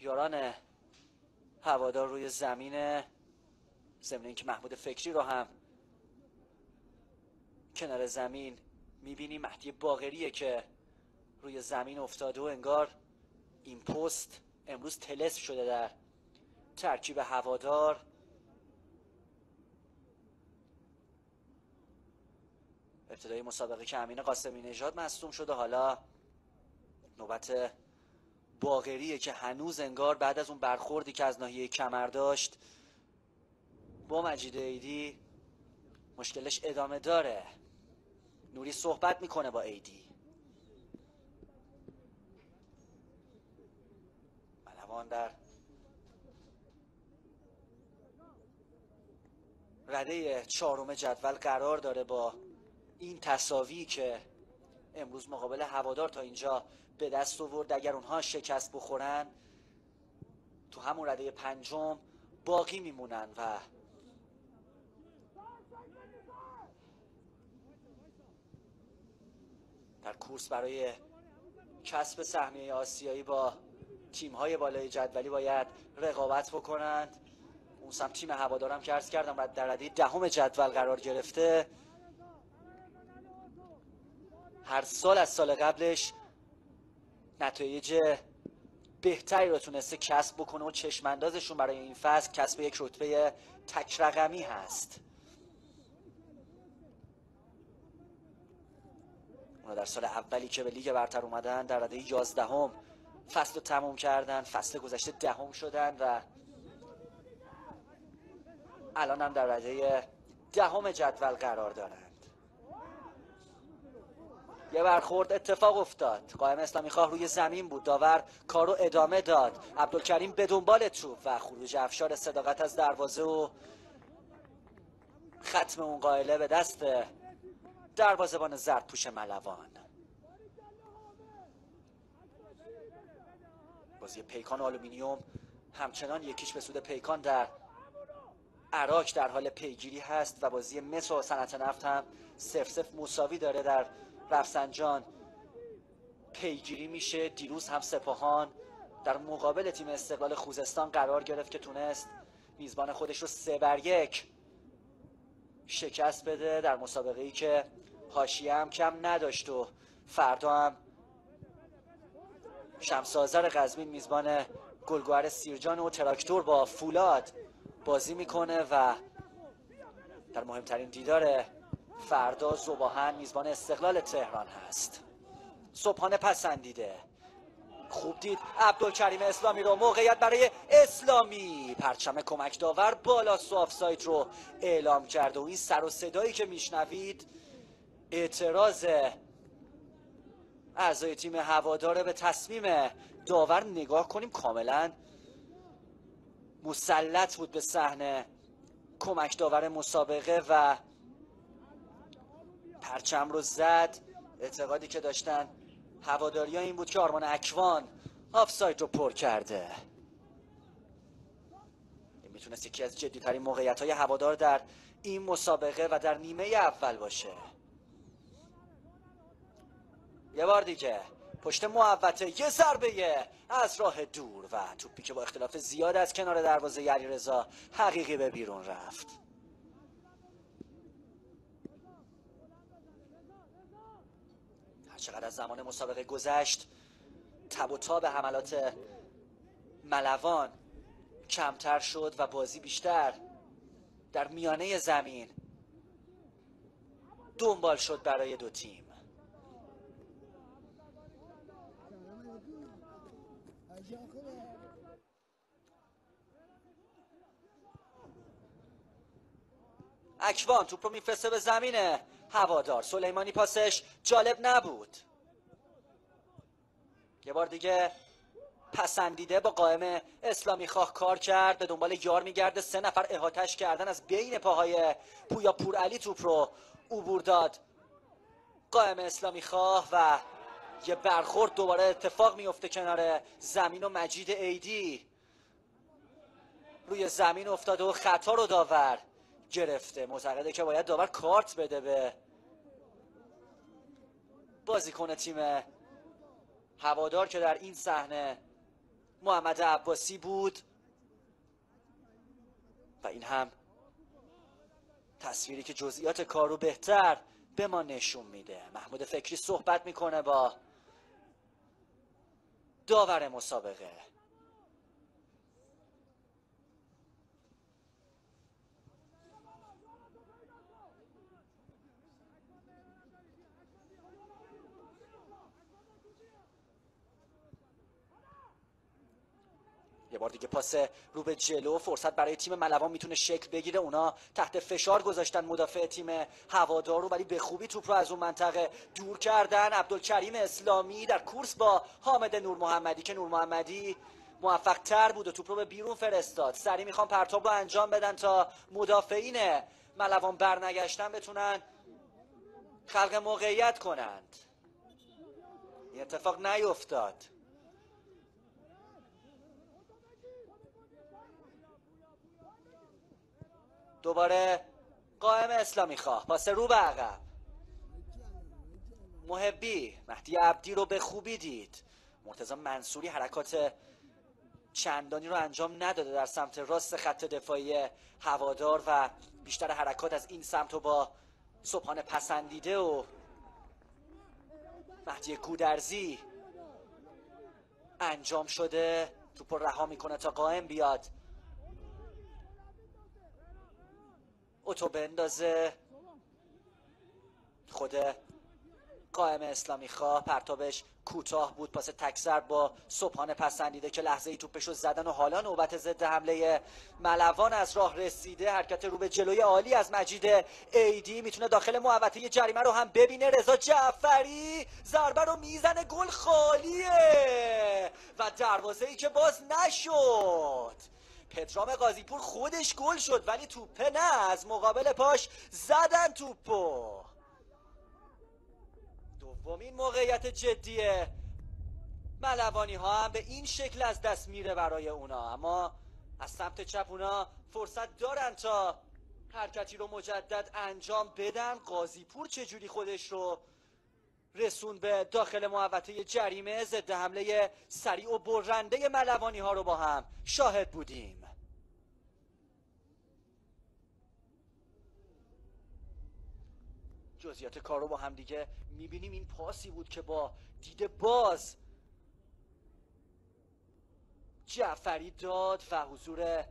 یاران هوادار روی زمین ضمن اینکه محمود فکری رو هم کنار زمین می‌بینی مهدی باغریه که روی زمین افتاده و انگار این پست امروز تلس شده در ترکیب هوادار. ابتدای مسابقه که امین قاسمی نژاد مصدوم شده. حالا نوبت باغریه که هنوز انگار بعد از اون برخوردی که از ناحیه کمر داشت با مجید ایدی مشکلش ادامه داره. نوری صحبت می‌کنه با ایدی. ملوان در رده چهارم جدول قرار داره با این تصاوی که امروز مقابل هوادار تا اینجا به دست آورد. اگر اونها شکست بخورن تو همون رده پنجم باقی میمونن و در کورس برای کسب سهمیه آسیایی با تیم های بالای جدولی باید رقابت بکنند. اون سم تیم هوادارم که ارز کردم در رده دهم جدول قرار گرفته. هر سال از سال قبلش نتایج بهتری رو تونسته کسب بکنه و چشماندازشون برای این فصل کسب یک رتبه تک رقمی هست. اونا در سال اولی که به لیگ برتر اومدن در رده یازدهم فصل رو تموم کردن فصل گذشته دهم شدن و الان هم در رده دهم جدول قرار دارن. یه برخورد اتفاق افتاد. قائم اسلامی خواه روی زمین بود. داور کارو ادامه داد. عبدالکریم به دنبال توپ و خروج افشار صداقت از دروازه و ختم اون غائله به دست دروازه‌بان زرد پوش ملوان بازی پیکان آلومینیوم همچنان یک هیچ به سود پیکان در اراک در حال پیگیری هست و بازی مس و صنعت نفت هم صفر صفر مساوی داره در رفسنجان پیگیری میشه دیروز هم سپاهان در مقابل تیم استقلال خوزستان قرار گرفت که تونست میزبان خودش رو سه بر یک شکست بده در مسابقه ای که حاشیه هم کم نداشت و فردا هم شمسازر قزمین میزبان گلگوهر سیرجان و تراکتور با فولاد بازی می‌کنه و در مهمترین دیدار فردا زباهن میزبان استقلال تهران هست. صبحانه پسندیده خوب دید عبدالکریم اسلامی رو موقعیت برای اسلامی. پرچم کمک داور بالا سواف سایت رو اعلام کرده و این سر و صدایی که میشنوید اعتراض اعضای تیم هواداره به تصمیم داور. نگاه کنیم کاملا مسلط بود به صحنه کمک داور مسابقه و پرچم رو زد اعتقادی که داشتن هواداری این بود که آرمان اکوان آفساید رو پر کرده. این می‌تونست یکی از جدیترین موقعیت های هوادار در این مسابقه و در نیمه اول باشه. یه بار دیگه پشت محوطه یه ضربه از راه دور و توپی که با اختلاف زیاد از کنار دروازه رضا حقیقی به بیرون رفت. چقدر از زمان مسابقه گذشت تب و تاب حملات ملوان کمتر شد و بازی بیشتر در میانه زمین دنبال شد برای دو تیم. اکوان توپ رو میفرسته به زمینه. هوادار. سلیمانی پاسش جالب نبود. یه بار دیگه پسندیده با قائم اسلامی خواه کار کرد. به دنبال یار میگرده. سه نفر احاتش کردن. از بین پاهای پویا پور علی توپ رو عبور داد. قائم اسلامی خواه و یه برخورد دوباره اتفاق میفته کنار زمین و مجید ایدی روی زمین افتاده و خطا رو داور. گرفته. معتقده که باید داور کارت بده به بازیکن تیم هوادار که در این صحنه محمد عباسی بود. و این هم تصویری که جزئیات کارو بهتر به ما نشون میده. محمود فکری صحبت می‌کنه با داور مسابقه. یه بار دیگه پاس رو به جلو فرصت برای تیم ملوان می‌تونه شکل بگیره. اونا تحت فشار گذاشتن مدافع تیم هوادار رو ولی به خوبی توپ رو از اون منطقه دور کردن. عبدالکریم اسلامی در کورس با حامد نور محمدی که نور محمدی موفق تر بود و توپ رو به بیرون فرستاد. سری می‌خوان پرتاب رو انجام بدن تا مدافعین ملوان برنگشتن بتونن خلق موقعیت کنند. این اتفاق نیفتاد. دوباره قائم اسلامی خواه. پاس رو به عقب. محبی مهدی عبدی رو به خوبی دید. مرتضی منصوری حرکات چندانی رو انجام نداده در سمت راست خط دفاعی هوادار و بیشتر حرکات از این سمت رو با صبحانه پسندیده و مهدی گودرزی انجام شده. توپ رها می‌کنه تا قائم بیاد. اوتو بندازه. خود قائم اسلامی خواه پرتابش کوتاه بود. پاس تکسر با صبحانه پسندیده که لحظه ای توپش رو زدن و حالا نوبت ضد حمله ملوان از راه رسیده. حرکت رو به جلوی عالی از مجید ایدی می‌تونه داخل محوطه جریمه رو هم ببینه. رضا جعفری ضربه رو می‌زنه. گل خالیه. و دروازه ای که باز نشد. پدرام قاضیپور خودش گل شد ولی توپه نه. از مقابل پاش زدن توپو. دومین موقعیت جدیه. ملوانی ها هم به این شکل از دست میره برای اونا. اما از سمت چپ اونا فرصت دارن تا حرکتی رو مجدد انجام بدن. قاضیپور چجوری خودش رو رسون به داخل محوطه جریمه ضد حمله سریع و برنده ملوانی ها رو با هم شاهد بودیم. جزئیات کار رو با هم دیگه می‌بینیم. این پاسی بود که با دیده باز جعفری داد و حضور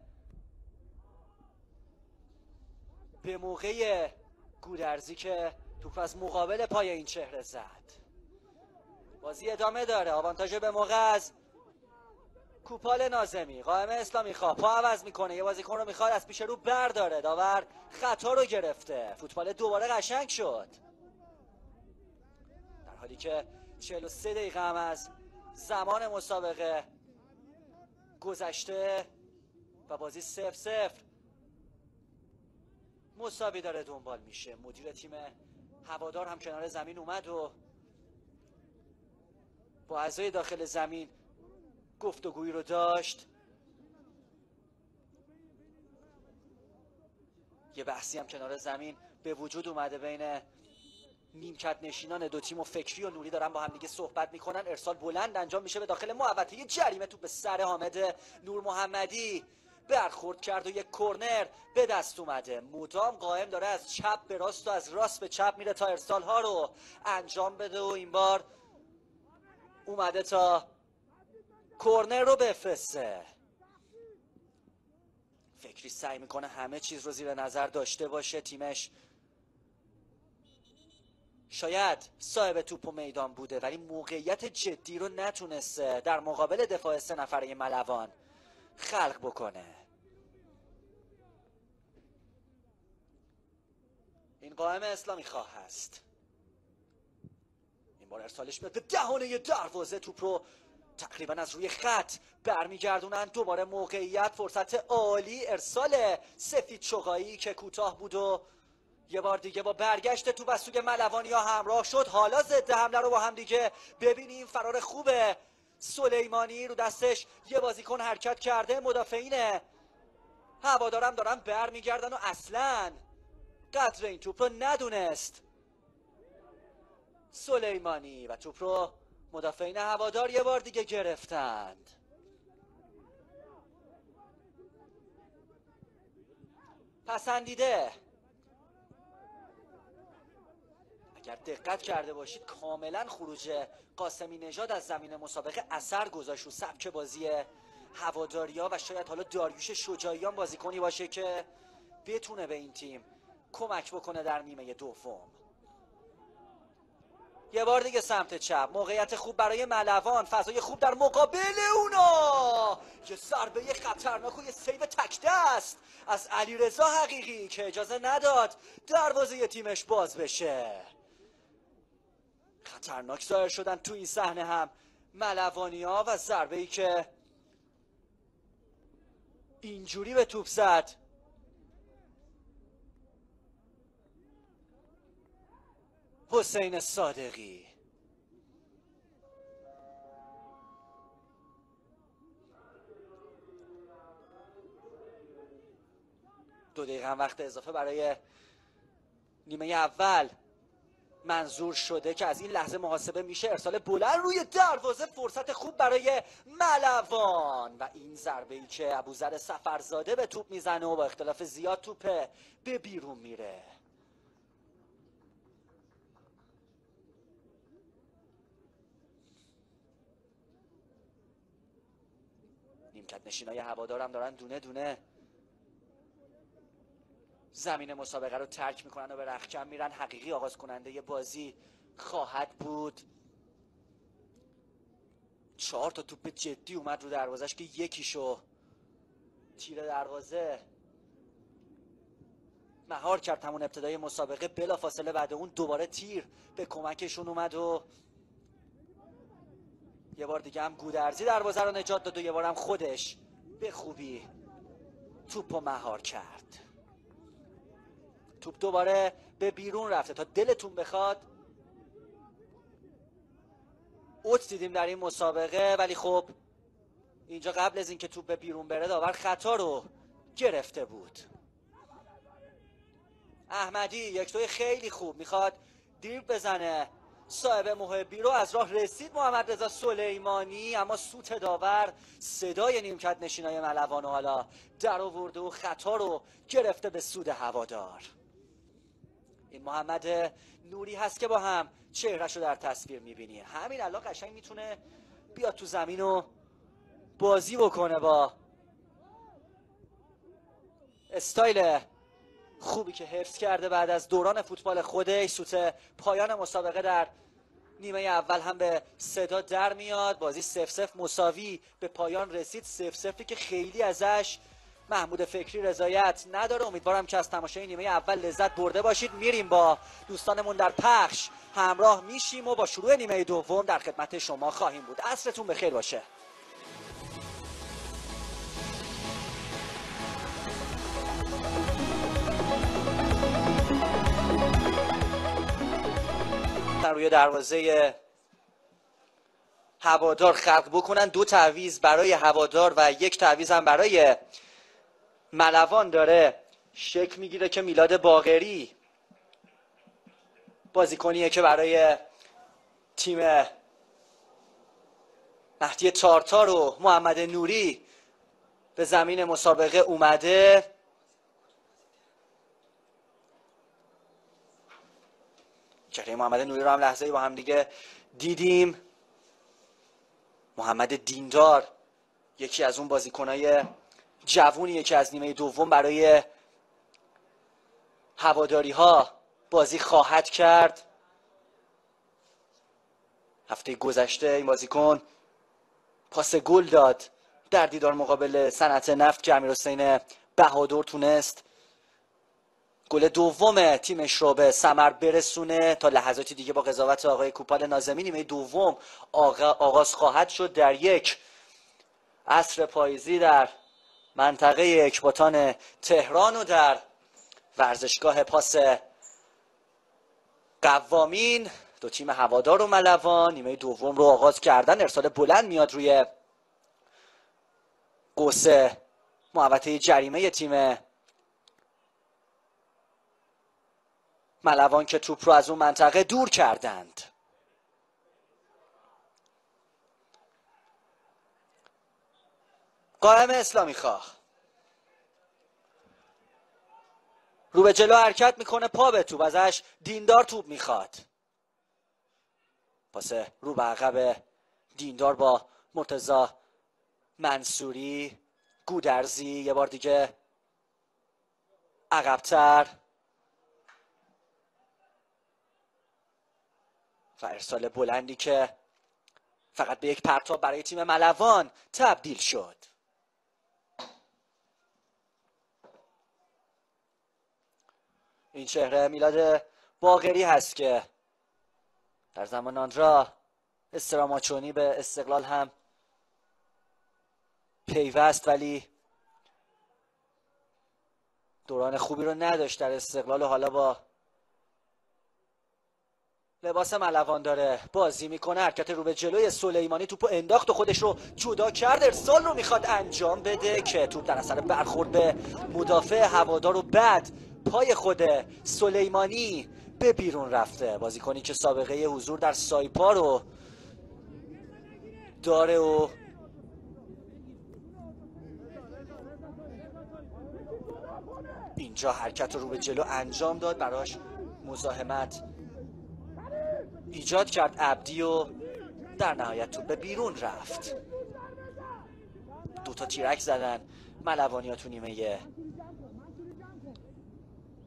به موقع گودرزی که توپ از مقابل پای این چهره زد. بازی ادامه داره. آوانتاژ به موقع از کوپال نازمی قائم اسلامی خواه. پا عوض می‌کنه یه بازیکن رو می‌خواد از پیش رو برداره. داور خطا رو گرفته. فوتبال دوباره قشنگ شد. در حالی که 43 دقیقه هم از زمان مسابقه گذشته و بازی سف سفر مساوی داره دنبال میشه. مدیر تیم هوادار هم کنار زمین اومد و با اعضای داخل زمین گفتگویی رو داشت. یه بحثی هم کنار زمین به وجود اومده بین نیمکت نشینان دو تیم و فکری و نوری دارن با هم دیگه صحبت می‌کنن. ارسال بلند انجام میشه به داخل محوطه. یه جریمه تو به سر حامد نور محمدی برخورد کرد و یک کرنر به دست اومده. مدام قائم داره از چپ به راست و از راست به چپ میره تا ارسال ها رو انجام بده و این بار اومده تا کرنر رو بفرسته. فکری سعی می‌کنه همه چیز رو زیر نظر داشته باشه تیمش. شاید صاحب توپ و میدان بوده ولی موقعیت جدی رو نتونسته در مقابل دفاع سه نفره ملوان خلق بکنه. این قائم اسلامی خواه هست این بار ارسالش به دهانه دروازه توپ رو تقریبا از روی خط برمیگردونن. دوباره موقعیت فرصت عالی ارسال سفید شغایی که کوتاه بود و یه بار دیگه با برگشت تو سوی ملوانی ها همراه شد. حالا ضد حمله رو با هم دیگه ببینیم. فرار خوبه سلیمانی رو دستش. یه بازیکن حرکت کرده. مدافعین هوادارم دارن برمیگردن و اصلا قدر این توپ رو ندونست سلیمانی و توپ رو مدافعین هوادار یه بار دیگه گرفتند. پسندیده. اگر دقت کرده باشید کاملا خروج قاسمی نژاد از زمین مسابقه اثر گذاشت رو سبک بازی هواداریا و شاید حالا داریوش شجاعیان بازیکنی باشه که بتونه به این تیم کمک بکنه در نیمه دوم. یه بار دیگه سمت چپ. موقعیت خوب برای ملوان. فضای خوب در مقابل اونا. یه ضربه خطرناک و یه سیو تک دست از علی رضا حقیقی که اجازه نداد دروازه تیمش باز بشه. خطرناک ظاهر شدن تو این صحنه هم ملوانی ها و ضربه ای که اینجوری به توپ زد. حسین صادقی. دو دقیقه وقت اضافه برای نیمه اول. منظور شده که از این لحظه محاسبه میشه ارسال بلند روی دروازه فرصت خوب برای ملوان. و این ضربه ای که ابوذر سفرزاده به توپ می‌زنه و با اختلاف زیاد توپ به بیرون میره. نیمکت نشینای هوادارم دارن دونه دونه. زمین مسابقه رو ترک می‌کنن و به رخکن میرن. حقیقی آغاز کننده بازی خواهد بود. چهار تا توپ جدی اومد رو دروازش که یکیشو تیر دروازه مهار کرد. همون ابتدای مسابقه بلا فاصله بعد اون دوباره تیر به کمکشون اومد و یه بار دیگه هم گودرزی دروازه رو نجات داد و یه بار هم خودش به خوبی توپ و مهار کرد. توپ دوباره به بیرون رفته. تا دلتون بخواد اوت دیدیم در این مسابقه. ولی خب اینجا قبل از اینکه توپ به بیرون بره داور خطا رو گرفته بود. احمدی یک توی خیلی خوب می‌خواد دیر بزنه. صاحب محبی رو از راه رسید محمد رضا سلیمانی اما سوت داور صدای نیمکت نشینای ملوان و حالا در آورده و خطا رو گرفته به سود هوادار. این محمد نوری هست که با هم چهرش رو در تصویر می‌بینی. همین الان قشنگ می‌تونه بیاد تو زمین و بازی بکنه با استایل خوبی که حفظ کرده بعد از دوران فوتبال خودش سوت پایان مسابقه در نیمه اول هم به صدا در میاد. بازی سف سف مساوی به پایان رسید. سف سفی که خیلی ازش محمود فکری رضایت نداره. امیدوارم که از تماشای نیمه اول لذت برده باشید. میریم با دوستانمون در پخش. همراه میشیم و با شروع نیمه دوم در خدمت شما خواهیم بود. عصرتون بخیر باشه. روی دروازه هوادار خلق بکنن. دو تعویز برای هوادار و یک تعویز هم برای ملوان داره. شکل می‌گیره که میلاد باغری بازیکنیه که برای تیم مهدی تارتار و محمد نوری به زمین مسابقه اومده. چهره محمد نوری رو هم لحظه با هم دیگه دیدیم. محمد دیندار یکی از اون بازیکنای جوونیه که از نیمه دوم برای هواداری ها بازی خواهد کرد. هفته گذشته این بازیکن پاس گل داد در دیدار مقابل صنعت نفت که امیر حسین بهادر تونست گل دوم تیمش رو به سمر برسونه تا لحظاتی دیگه با قضاوت آقای کوپال نازمی نیمه دوم آغاز خواهد شد در یک. عصر پاییزی در منطقه اکباتان تهران و در ورزشگاه پاس قوامین. دو تیم هوادار و ملوان. نیمه دوم رو آغاز کردن. ارسال بلند میاد روی قوس محوطه جریمه تیم ملوان که توپ رو از اون منطقه دور کردند. قائم اسلامی خواه. رو به جلو حرکت می‌کنه پا به توپ ازش دیندار توپ می‌خواد. پاسه رو به عقب دیندار با مرتزا منصوری گودرزی یه بار دیگه عقبتر. و ارسال بلندی که فقط به یک پرتاب برای تیم ملوان تبدیل شد. این چهره میلاد باغری هست که در زمان آن را استراماچونی به استقلال هم پیوست ولی دوران خوبی رو نداشت در استقلال و حالا با لباس ملوان داره. بازی می‌کنه. حرکت رو به جلوی سلیمانی توپو انداخت و خودش رو جدا کرد. ارسال رو می‌خواد انجام بده که توپ در اثر برخورد به مدافع هوادار و بعد پای خود سلیمانی به بیرون رفته. بازیکنی که سابقه حضور در سایپا رو داره و اینجا حرکت رو به جلو انجام داد. براش مزاحمت ایجاد کرد عبدی و در نهایت تو به بیرون رفت. دوتا تیرک زدن. ملوانی ها تو نیمه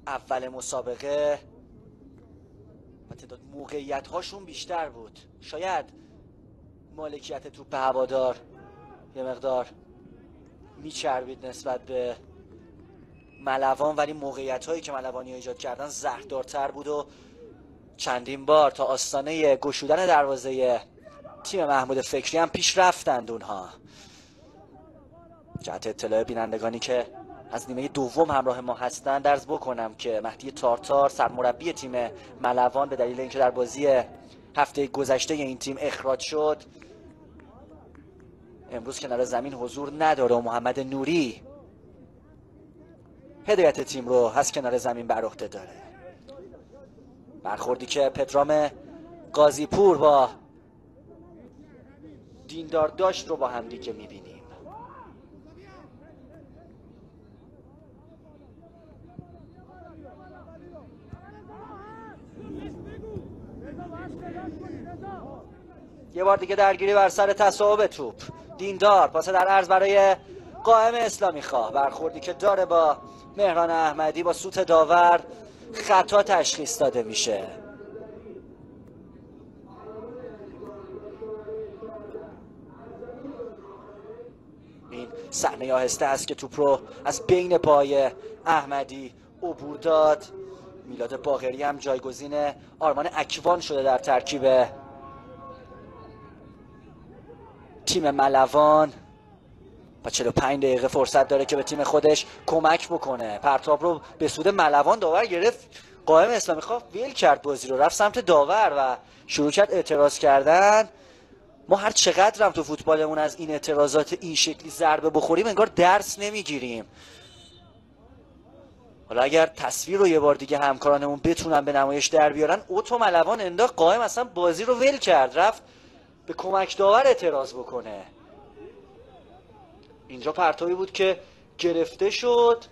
اول مسابقه. تعداد موقعیت هاشون بیشتر بود. شاید مالکیت توپ هوادار یه مقدار میچربید نسبت به ملوان ولی موقعیت هایی که ملوانی ایجاد کردن زهردارتر بود و چندین بار تا آستانه گشودن دروازه تیم محمود فکری هم پیش رفتند اونها. جهت اطلاع بینندگانی که از نیمه دوم همراه ما هستند درز بکنم که مهدی تارتار سرمربی تیم ملوان به دلیل اینکه در بازی هفته گذشته این تیم اخراج شد امروز کنار زمین حضور نداره و محمد نوری هدایت تیم رو از کنار زمین بر عهده داره. برخوردی که پدرام قاضیپور با دیندار داشت رو با هم دیگه می‌بینیم. یه بار دیگه درگیری بر سر تصاحب توپ. دیندار پاسه در عرض برای قائم اسلامی خواه. برخوردی که داره با مهران احمدی با سوت داور خطا تشخیص داده میشه. این صحنه آهسته است که توپ رو از بین پای احمدی عبور داد. میلاد باغری هم جایگزین آرمان اکوان شده در ترکیب تیم ملوان. و 45 دقیقه فرصت داره که به تیم خودش کمک بکنه. پرتاب رو به سود ملوان داور گرفت. قائم اسلامی خواه ویل کرد بازی رو. رفت سمت داور و شروع کرد اعتراض کردن. ما هر چقدر هم تو فوتبالمون از این اعتراضات این شکلی ضربه بخوریم انگار درس نمی‌گیریم. حالا اگر تصویر رو یه بار دیگه همکارانمون بتونن به نمایش در بیارن اوتو ملوان انداخت قائم اصلا بازی رو ول کرد رفت به کمک داور اعتراض بکنه. اینجا پرتابی بود که گرفته شد.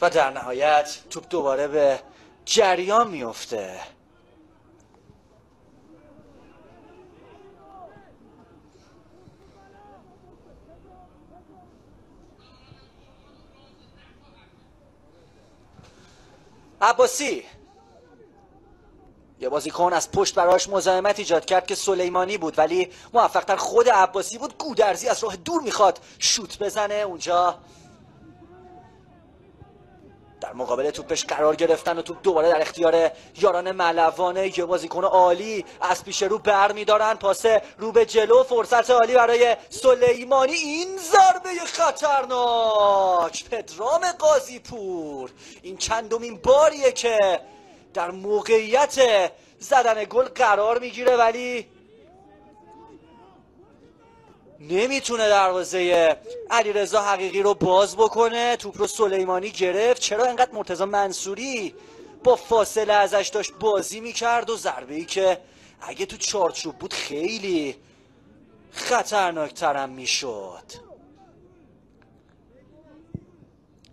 و در نهایت توپ دوباره به جریان میفته عباسی یه بازیکن از پشت براش مزاحمت ایجاد کرد که سلیمانی بود ولی موفقتر خود عباسی بود. گودرزی از راه دور می‌خواد شوت بزنه. اونجا در مقابل توپش قرار گرفتن و توپ دوباره در اختیار یاران ملوانه یه بازیکن عالی از پیش رو بر میدارن. پاسه رو به جلو. فرصت عالی برای سلیمانی. این ضربه خطرناک. پدرام قاضی پور این چندمین باریه که در موقعیت زدن گل قرار می‌گیره ولی نمی‌تونه دروازه علیرضا حقیقی رو باز بکنه. توپ رو سلیمانی گرفت. چرا انقدر مرتضی منصوری با فاصله ازش داشت بازی می‌کرد و ضربه ای که اگه تو چارچوب بود خیلی خطرناکترم می‌شد.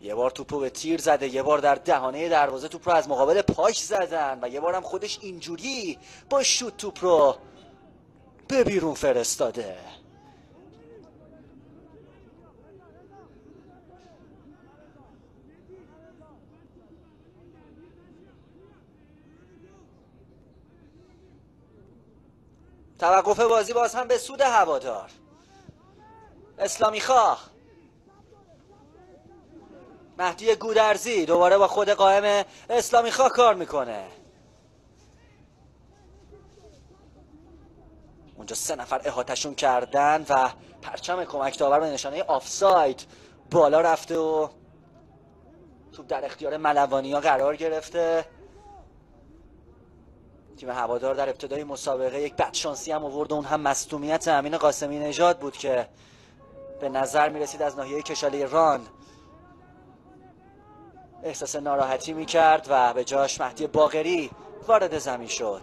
یه بار توپ رو به تیر زده یه بار در دهانه دروازه توپ رو از مقابل پاش زدن و یه بار هم خودش اینجوری با شوت توپ رو به بیرون فرستاده. توقف بازی باز هم به سود هوادار. اسلامی خواه. مهدی گودرزی دوباره با خود قائم اسلامی خواه کار می‌کنه. اونجا سه نفر احاتشون کردن و پرچم کمک داور به نشانه آفساید بالا رفته و توپ در اختیار ملوانی ها قرار گرفته. تیم هوادار در ابتدای مسابقه یک بدشانسی هم آورد اون هم مصدومیت امین قاسمی نژاد بود که به نظر می رسید از ناحیه کشاله ران احساس ناراحتی می کرد و به جاش مهدی باغری وارد زمین شد.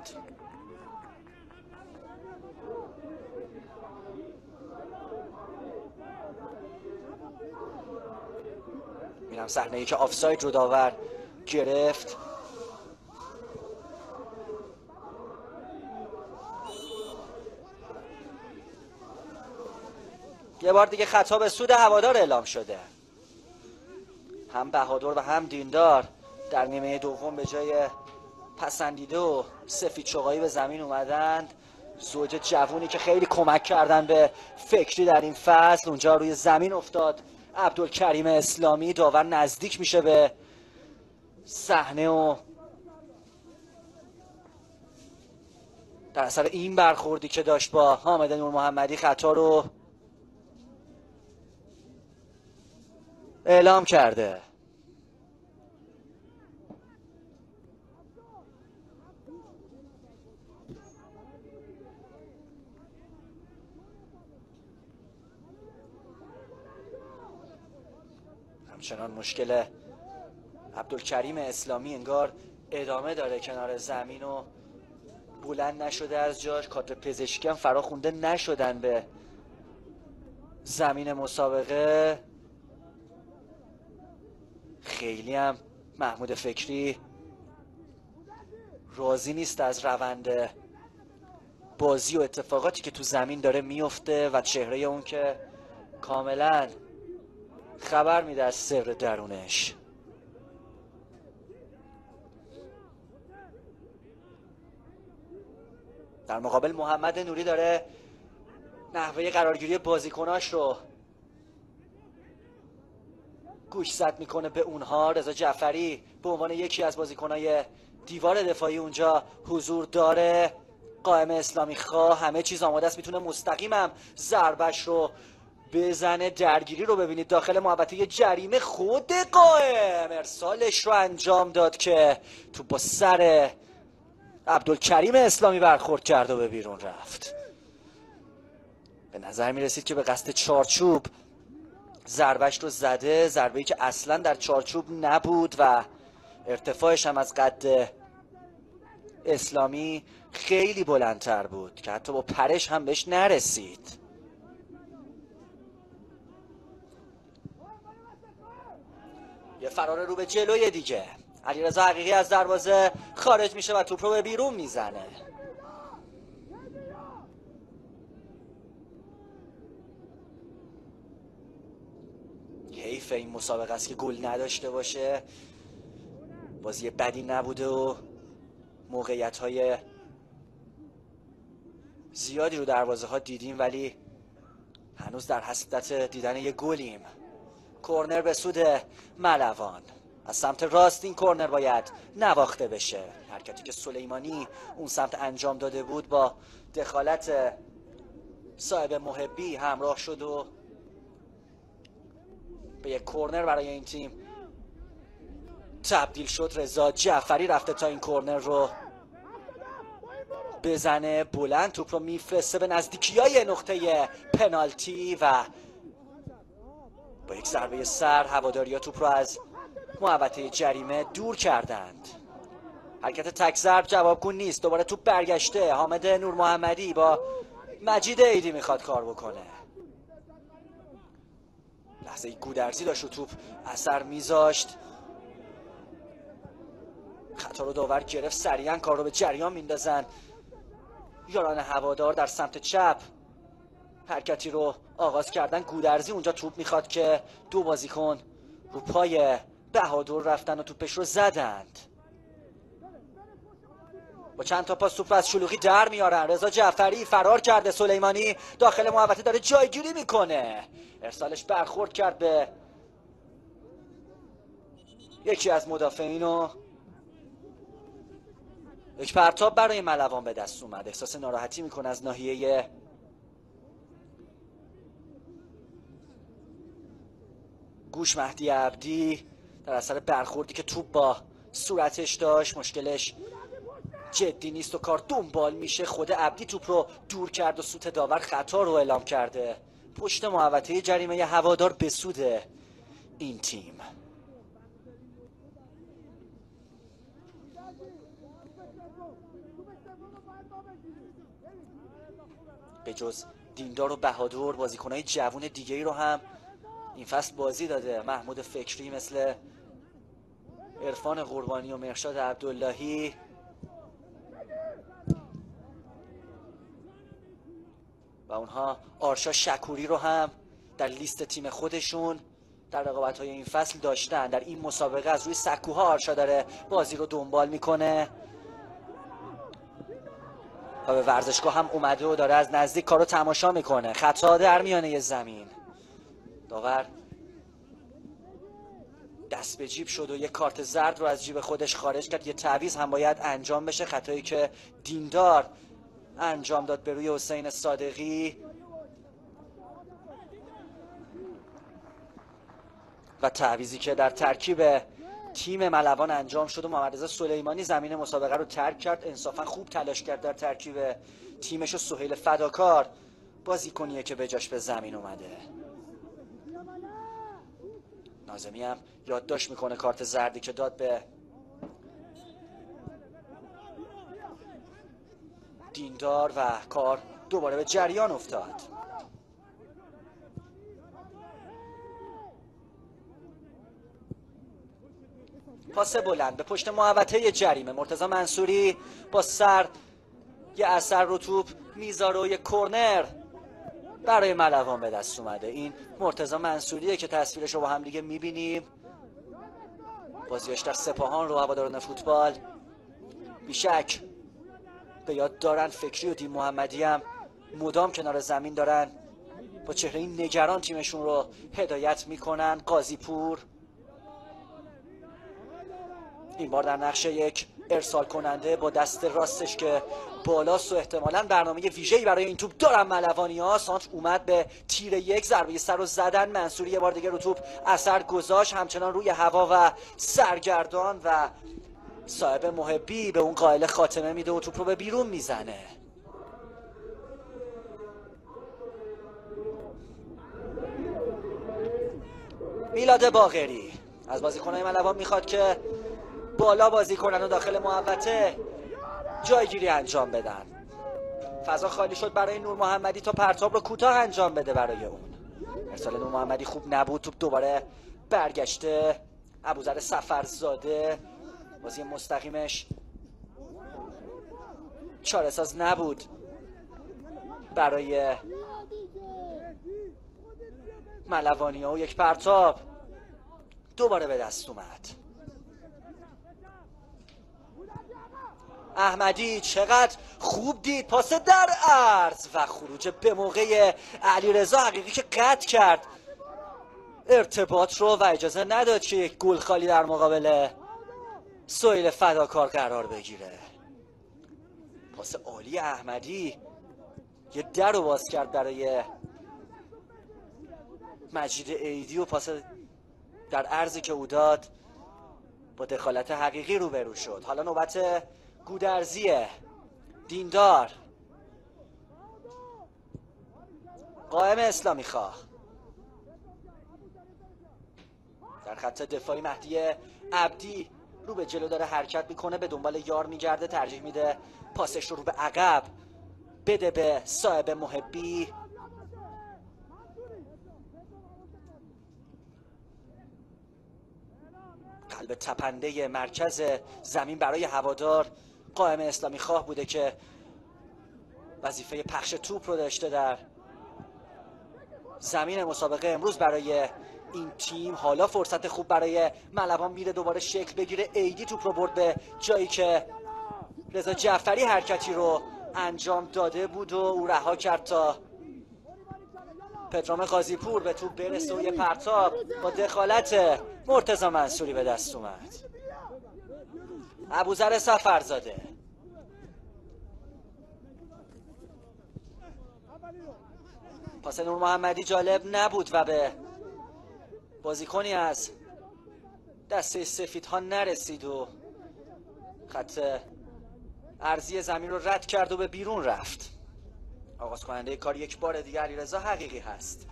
میرم صحنه ای که آفساید رو داور گرفت. یه بار دیگه خطا به سود هوادار اعلام شده. هم بهادر و هم دیندار. در نیمه دوم به جای پسندیده و سفید چقایی به زمین اومدند. زوج جوونی که خیلی کمک کردن به فکری در این فصل اونجا روی زمین افتاد. عبدالکریم اسلامی داور نزدیک میشه به صحنه و در اثر این برخوردی که داشت با حامد نور محمدی خطا رو اعلام کرده. همچنان مشکل عبدالکریم اسلامی انگار ادامه داره کنار زمین و بلند نشده از جاش. کادر پزشکی هم فراخونده نشدن به زمین مسابقه. خیلی هم محمود فکری راضی نیست از روند بازی و اتفاقاتی که تو زمین داره میفته و چهره اون که کاملا خبر میده از سر درونش. در مقابل محمد نوری داره نحوه قرارگیری بازیکناش رو گوش زد می‌کنه به اونها. رضا جعفری به عنوان یکی از بازیکنهای دیوار دفاعی اونجا حضور داره. قائم اسلامی خواه. همه چیز آماده است. می‌تونه مستقیم هم ضربش رو بزنه. درگیری رو ببینید. داخل محبته جریمه خود قائم. ارسالش رو انجام داد که تو با سر عبدالکریم اسلامی برخورد کرد و به بیرون رفت. به نظر می رسید که به قصد چارچوب ضربش رو زده ضربه که اصلا در چارچوب نبود و ارتفاعش هم از قد اسلامی خیلی بلندتر بود که حتی با پرش هم بهش نرسید. یه فرار رو به جلوی دیگه. علیرضا حقیقی از دروازه خارج میشه و توپ رو به بیرون می‌زنه. حیف این مسابقه است که گل نداشته باشه. بازی بدی نبوده و موقعیت های زیادی رو دروازه ها دیدیم ولی هنوز در حسدت دیدن یه گلیم. کورنر به سود ملوان. از سمت راست این کورنر باید نواخته بشه. حرکتی که سلیمانی اون سمت انجام داده بود با دخالت صاحب محبی همراه شد و به یک کورنر برای این تیم. تبدیل شد رضا جعفری رفته تا این کورنر رو بزنه. بلند توپ رو میفرسته به نزدیکی های نقطه پنالتی و با یک ضربه سر هواداریا توپ رو از محوطه جریمه دور کردند. حرکت تک ضرب جوابگو نیست. دوباره توپ برگشته. حامد نور محمدی با مجید ایدی می‌خواد کار بکنه. لحظه گودرزی داشت رو توپ اثر میذاشت. خطا رو داور گرفت سریعا کار رو به جریان میندازن. یاران هوادار در سمت چپ حرکتی رو آغاز کردن. گودرزی اونجا توپ می‌خواد که دو بازیکن رو پای بهادر رفتن و توپش رو زدند. با چند تا پاس توپ از شلوغی در میارن. رضا جعفری فرار کرده سلیمانی. داخل محوطه داره جایگیری می‌کنه. ارسالش برخورد کرد به یکی از مدافعین و یک پرتاب برای ملوان به دست اومد. احساس ناراحتی می‌کنه از ناحیه گوش مهدی عبدی. در اثر برخوردی که توپ با صورتش داشت مشکلش جدی نیست و کار. دنبال میشه خود عبدی توپ رو دور کرد و سوت داور خطا رو اعلام کرده. پشت محوطه جریمه هوادار به سود این تیم. به جز دیندار و بهادور بازیکنهای جوون دیگه ای رو هم این فصل بازی داده. محمود فکری مثل عرفان قربانی و مرشاد عبداللهی. و اونها آرشا شکوری رو هم در لیست تیم خودشون در رقابت های این فصل داشتن. در این مسابقه از روی سکوها آرشا داره بازی رو دنبال می‌کنه. و به ورزشگاه هم اومده و داره از نزدیک کارو تماشا می‌کنه. خطا در میانه زمین. داور دست به جیب شد و یه کارت زرد رو از جیب خودش خارج کرد. یه تعویض هم باید انجام بشه. خطایی که دیندار انجام داد به روی حسین صادقی. و تعویزی که در ترکیب تیم ملوان انجام شد و محمد سلیمانی زمین مسابقه رو ترک کرد. انصافا خوب تلاش کرد در ترکیب تیمش و سهیل فداکار. بازیکنیه که به جاش به زمین اومده. نازمی هم یادداشت می‌کنه کارت زردی که داد به دیندار و کار دوباره به جریان افتاد. پاس بلند به پشت محوطه جریمه. مرتضی منصوری با سر یه اثر رو توپ می‌ذاره و یه کرنر برای ملوان به دست اومده. این مرتضی منصوریه که تصویرش رو با هم دیگه می‌بینیم. بازیش در سپاهان رو هواداران فوتبال. بیشک به یاد دارن فکری و محمدی هم مدام کنار زمین دارن. با چهره این نگران تیمشون رو هدایت می‌کنن. قاضی پور این بار در نقش یک ارسال کننده با دست راستش که بالاست و احتمالا برنامه ویژه‌ای برای این توپ دارن. ملوانی ها. سانت اومد به تیر یک. ضربه سر رو زدن. منصوری یه بار دیگه رو توپ اثر گذاشت. همچنان روی هوا و سرگردان و صاحب محبی به اون قائل خاتمه میده و توپ رو به بیرون می‌زنه. میلاد باغری از بازیکنهای ملوان می‌خواد که بالا بازی کنن و داخل محوطه جایگیری انجام بدن. فضا خالی شد برای نور محمدی تا پرتاب رو کوتاه انجام بده برای اون. ارسال نور محمدی خوب نبود توپ دوباره برگشته. ابوذر سفرزاده بازی مستقیمش چاره ساز نبود برای ملوانی و یک پرتاب. دوباره به دست اومد. احمدی چقدر خوب دید. پاس در عرض و خروج به موقع علیرضا حقیقی که قطع کرد. ارتباط رو و اجازه نداد که یک گل خالی در مقابل سویل فداکار قرار بگیره. پاس عالی احمدی یه در رو باز کرد برای مجید ایدی و پاس در عرضی که او داد با دخالت حقیقی روبرو شد. حالا نوبت گودرزیه دیندار. قائم اسلامی خواه. در خط دفاعی مهدی عبدی رو به جلو داره حرکت می‌کنه به دنبال یار میگرده ترجیح میده پاسش رو رو به عقب بده به صاحب محبی. قلب تپنده مرکز زمین برای هوادار قائم اسلامی خواه بوده که وظیفه پخش توپ رو داشته در زمین مسابقه امروز برای این تیم حالا فرصت خوب برای ملوان میره دوباره شکل بگیره. ایدی توپ رو برد به جایی که رضا جعفری حرکتی رو انجام داده بود و او رها کرد تا پدرام قاضیپور به توپ برسه و یه پرتاب با دخالت مرتضا منصوری به دست اومد. ابوذر سفرزاده. پاس نور محمدی جالب نبود و به بازیکنی از دسته سفید ها نرسید و خط ارزی زمین رو رد کرد و به بیرون رفت. آغاز کننده کار یک بار دیگر علیرضا حقیقی هست.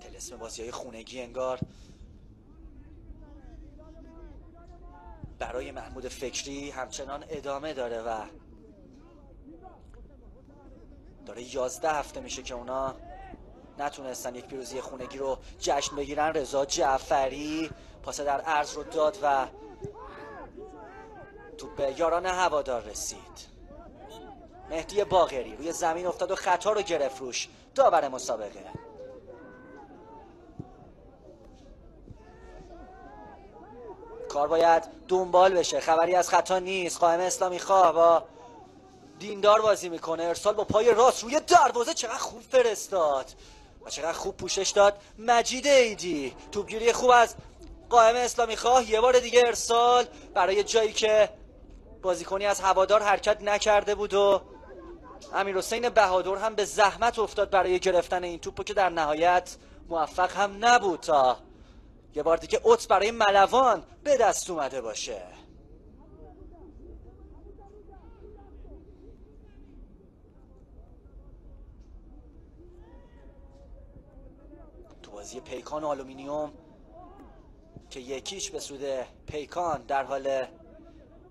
تلسم بازی های خونگی انگار برای محمود فکری همچنان ادامه داره و داره یازده هفته میشه که اونا نتونستن یک پیروزی خونگی رو جشن بگیرن. رضا جعفری پاس در عرض رو داد و تو به یاران هوادار رسید. مهدی باغری روی زمین افتاد و خطا رو گرفت روش. داور مسابقه. کار باید دنبال بشه. خبری از خطا نیست. قائم اسلامی خواه با دیندار بازی می‌کنه. ارسال با پای راست روی دروازه چقدر خوب فرستاد. و چقدر خوب پوشش داد. مجید ایدی. توپگیری خوب از قائم اسلامی خواه. یه بار دیگه ارسال برای جایی که بازیکنی از هوادار حرکت نکرده بود و امیر حسین بهادر هم به زحمت افتاد برای گرفتن این توپو که در نهایت موفق هم نبود تا یه بار دیگه اوت برای ملوان به دست اومده باشه تو بازی پیکان آلومینیوم که یک هیچ به سود پیکان در حال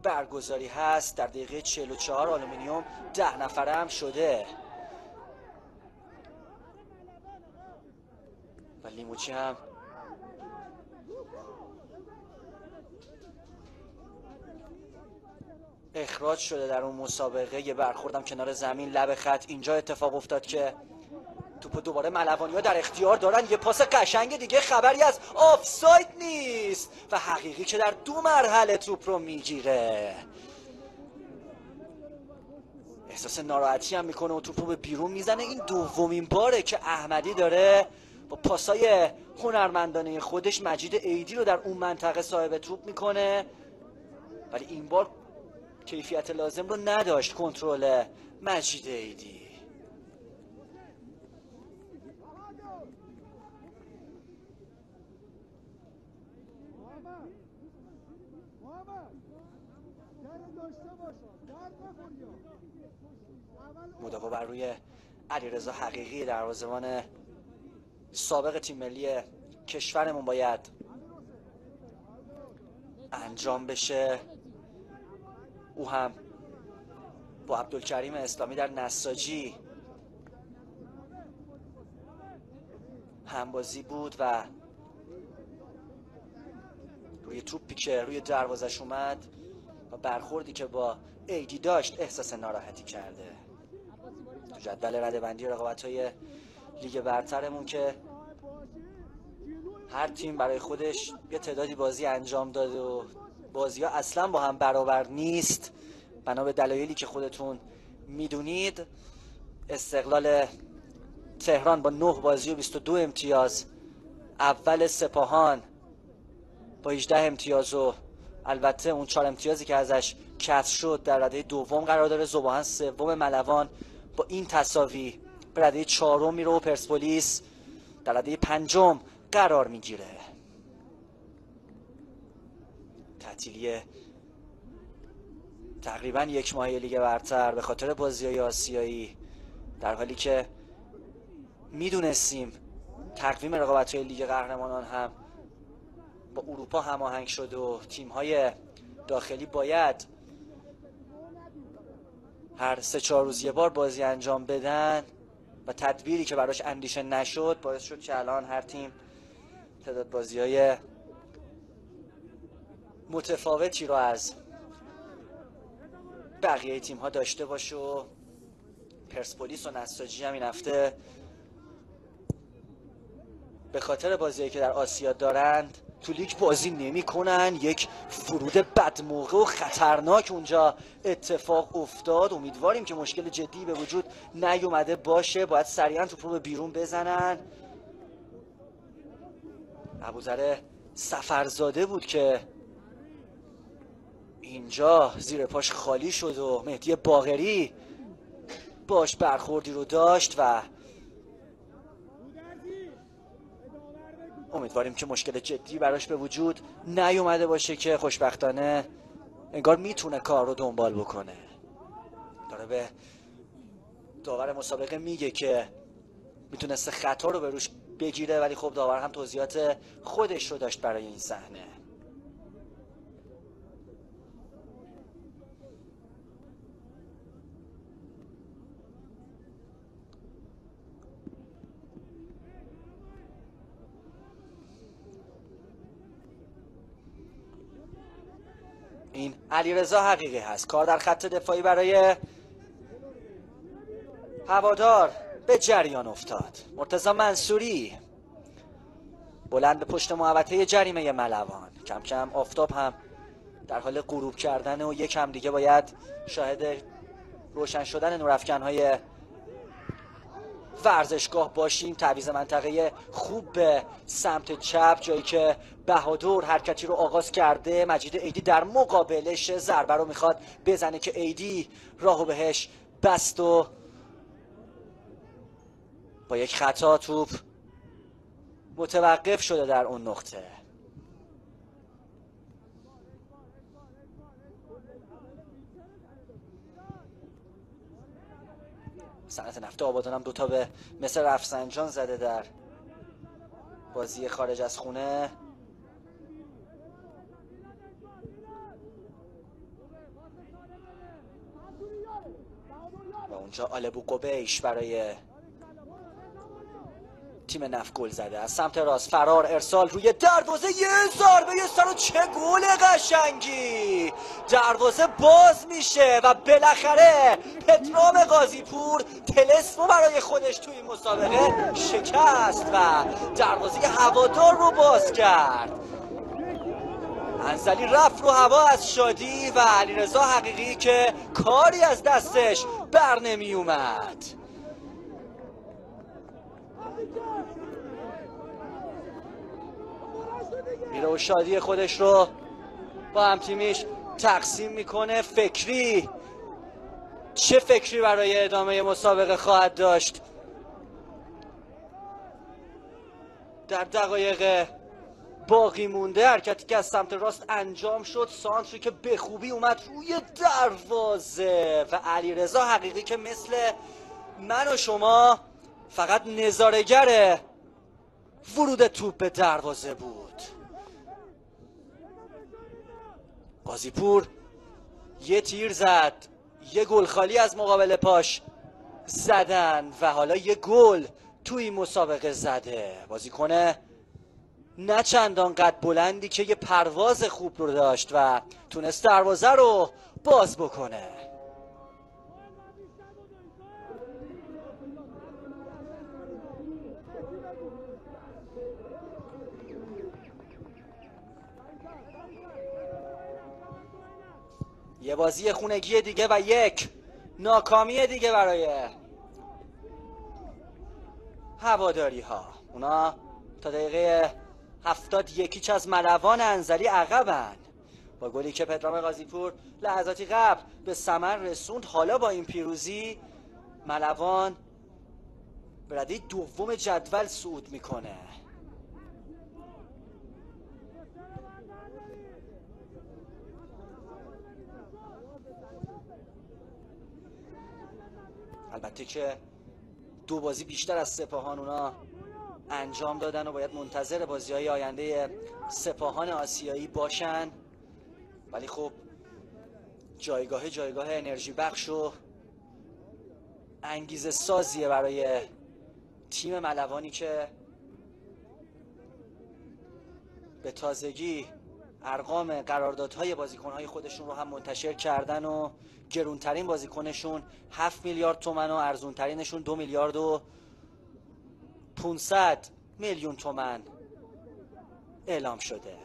برگزاری هست. در دقیقه 44 آلومینیوم ده نفره هم شده. و لیموچی هم اخراج شده در اون مسابقه. یه برخوردم کنار زمین. لب خط اینجا اتفاق افتاد که توپ دوباره ملوانی ها در اختیار دارن. یه پاس قشنگ دیگه خبری از آفساید نیست. و حقیقی که در دو مرحله توپ رو می‌گیره. احساس ناراحتی هم می‌کنه و توپ رو به بیرون می‌زنه. این دومین باره که احمدی داره با پاسای هنرمندانه خودش مجید ایدی رو در اون منطقه صاحب توپ می‌کنه. ولی این بار کیفیت لازم رو نداشت کنترل مجید ایدی بر روی علیرضا حقیقی دروازه‌بان سابق تیم ملی کشورمون باید انجام بشه. او هم با عبدالکریم اسلامی در نساجی همبازی بود و روی توپی که روی دروازش اومد و برخوردی که با ایدی داشت احساس ناراحتی کرده. جدول ردبندی رقابت های لیگ برترمون که هر تیم برای خودش یه تعدادی بازی انجام داده و بازی ها اصلا با هم برابر نیست. بنا به دلایلی که خودتون می‌دونید استقلال تهران با 9 بازی و 22 امتیاز اول سپاهان با 18 امتیاز و البته اون 4 امتیازی که ازش کسر شد در رده دوم قرار داره. زباهن سوم ملوان با این تصاوی به رده چهارم میره و پرسپولیس در رده پنجم قرار می‌گیره. تعطیلی تقریبا یک ماهی لیگ برتر به خاطر بازی های آسیایی در حالی که می‌دونستیم تقویم رقابت های لیگ قهرمانان هم با اروپا هماهنگ شد و تیم های داخلی باید هر سه چهار روز یه بار بازی انجام بدن و تدبیری که براش اندیشه نشد باعث شد که الان هر تیم تعداد بازی های متفاوتی رو از بقیه تیم ها داشته باشه و پرسپولیس و نساجی هم این هفته به خاطر بازی که در آسیا دارند تو لیگ بازی نمی کنن یک فرود بدموقع و خطرناک اونجا اتفاق افتاد. امیدواریم که مشکل جدی به وجود نیومده باشه. باید سریعا تو رو بیرون بزنن. ابوذره سفرزاده بود که اینجا زیر پاش خالی شد و مهدی باغری باش برخوردی رو داشت و امیدواریم که مشکل جدی براش به وجود نیومده باشه که خوشبختانه انگار می‌تونه کار رو دنبال بکنه. داره به داور مسابقه میگه که می‌تونسته خطا رو به روش بگیره ولی خب داور هم توضیحات خودش رو داشت برای این صحنه. این علیرضا حقیقی هست. کار در خط دفاعی برای هوادار به جریان افتاد. مرتزا منصوری بلند به پشت محوطه جریمه ملوان. کم کم آفتاب هم در حال غروب کردن و یکم دیگه باید شاهد روشن شدن نورافکن های ورزشگاه باشیم. تعویز منطقه خوب به سمت چپ جایی که بهادور حرکتی رو آغاز کرده. مجید ایدی در مقابلش ضربه رو می‌خواد بزنه که ایدی راهو بهش بست و با یک خطا توپ متوقف شده در اون نقطه. صنعت نفت آبادان هم دوتا به مثل رفسنجان زده در بازی خارج از خونه. اونجا آلبو قبیش برای تیم نفت گل زده. از سمت راست فرار ارسال روی دروازه یه ضربه یه سر و چه گل قشنگی. دروازه باز میشه و بالاخره پترام قاضیپور تلسمو برای خودش توی مسابقه شکست و دروازه هوادار رو باز کرد. انزلی رفت رو هوا از شادی و علیرضا حقیقی که کاری از دستش بر نمی اومد. میره و شادی خودش رو با همتیمیش تقسیم می‌کنه. فکری چه فکری برای ادامه مسابقه خواهد داشت؟ در دقایق باقی مونده حرکتی که از سمت راست انجام شد سانتری که به خوبی اومد روی دروازه. و علیرضا حقیقی که مثل من و شما فقط نظارگر ورود توپ به دروازه بود. قاضیپور یه تیر زد یه گل خالی از مقابل پاش زدن و حالا یه گل توی مسابقه زده. بازیکن نه چندان قد بلندی که یه پرواز خوب رو داشت و تونست دروازه رو باز بکنه. یه بازی خونگی دیگه و یک. ناکامی دیگه برای هواداری ها اونا تا دقیقه هفتاد یکیچ از ملوان انزلی عقبن با گلی که پدرام غازیپور لحظاتی قبل به سمر رسوند حالا با این پیروزی ملوان به رده دوم جدول صعود می‌کنه. البته که دو بازی بیشتر از سپاهان اونا انجام دادن و باید منتظر بازی های آینده سپاهان آسیایی باشن. ولی خب جایگاه جایگاه انرژی بخش و انگیزه سازیه برای تیم ملوانی که به تازگی ارقام قراردادهای بازیکنهای خودشون رو هم منتشر کردن و گرونترین بازیکنشون 7 میلیارد تومن و ارزونترینشون دو میلیارد و 500 میلیون تومن اعلام شده.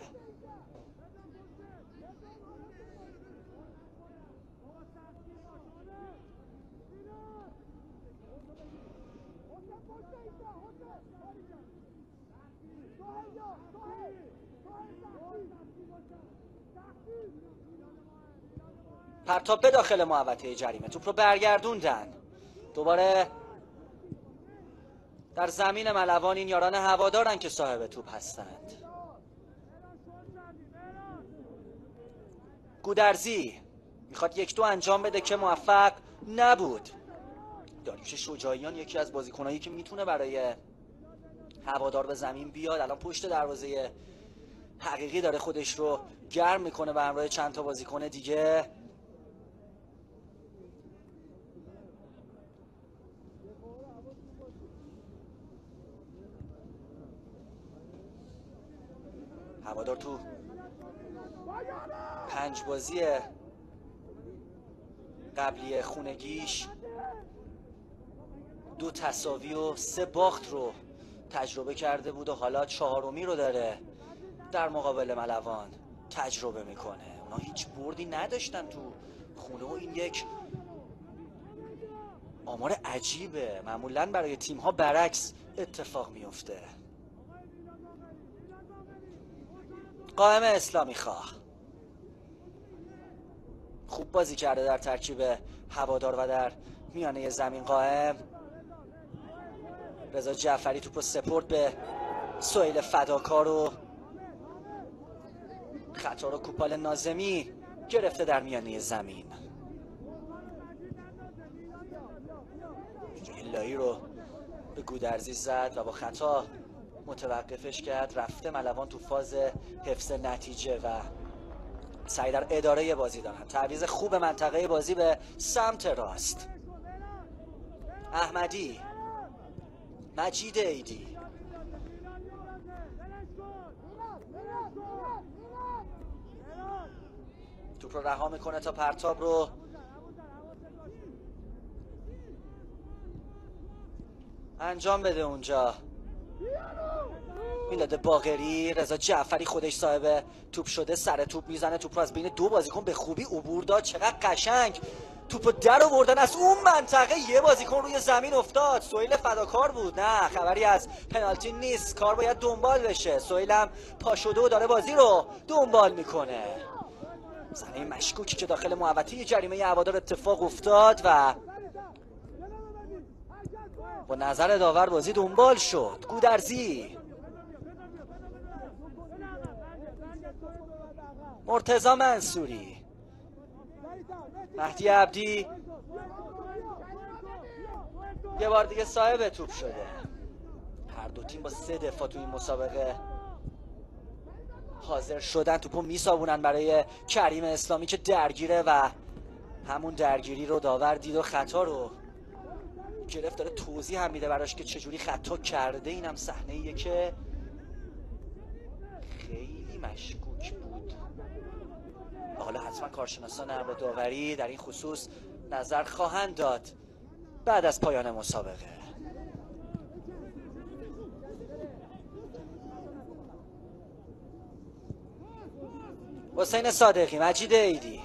پرتاب به داخل محوطه جریمه توپ رو برگردوندن. دوباره در زمین ملوان این یاران هوادارن که صاحب توپ هستند. گودرزی می‌خواد یک دو انجام بده که موفق نبود. داریوش شجاعیان یکی از بازیکنایی که می‌تونه برای هوادار به زمین بیاد. الان پشت دروازه حقیقی داره خودش رو گرم می‌کنه به همراه چند تا بازیکن دیگه. هوادار تو پنج بازی قبلی خونگیش دو تصاوی و سه باخت رو تجربه کرده بود و حالا چهارمی رو داره. در مقابل ملوان تجربه می‌کنه. اونا هیچ بردی نداشتن تو خونه و این یک آمار عجیبه. معمولا برای تیم ها برعکس اتفاق میفته قائم اسلامی خواه. خوب بازی کرده در ترکیب هوادار و در میانه زمین قائم. رضا جعفری توپ سپورت به سویل فداکار و خطا رو کوپال نازمی گرفته در زمین. لایی رو به گودرزی زد و با خطا متوقفش کرد رفته ملوان تو فاز حفظ نتیجه و سعی در اداره بازی دارن. تعویض خوب منطقه بازی به سمت راست. احمدی مجید ایدی. توپ رو رها می‌کنه تا پرتاب رو انجام بده اونجا. میلاد باغری رضا جعفری خودش صاحب توپ شده سر توپ می‌زنه توپ رو از بین دو بازیکن به خوبی عبور داد. چقدر قشنگ. توپو در آوردن از اون منطقه یه بازیکن روی زمین افتاد. سویل فداکار بود. نه خبری از پنالتی نیست. کار باید دنبال بشه. سویل هم پا شده و داره بازی رو دنبال می‌کنه. زنه مشکوکی که داخل محوطه جریمه هوادار اتفاق افتاد و با نظر داور بازی دنبال شد. گودرزی. مرتزا منصوری. مهدی عبدی. یه بار دیگه صاحب توپ شده. هر دو تیم با سه دفاع تو این مسابقه حاضر شدن. توپو میسابونن برای کریم اسلامی که درگیره و همون درگیری رو داور دید و خطا رو گرفت داره توضیح هم میده براش که چجوری خطا کرده. اینم صحنه که خیلی مشکوک بود. حالا حتما کارشناسان امر داوری در این خصوص نظر خواهند داد. بعد از پایان مسابقه. حسین صادقی مجید ایدی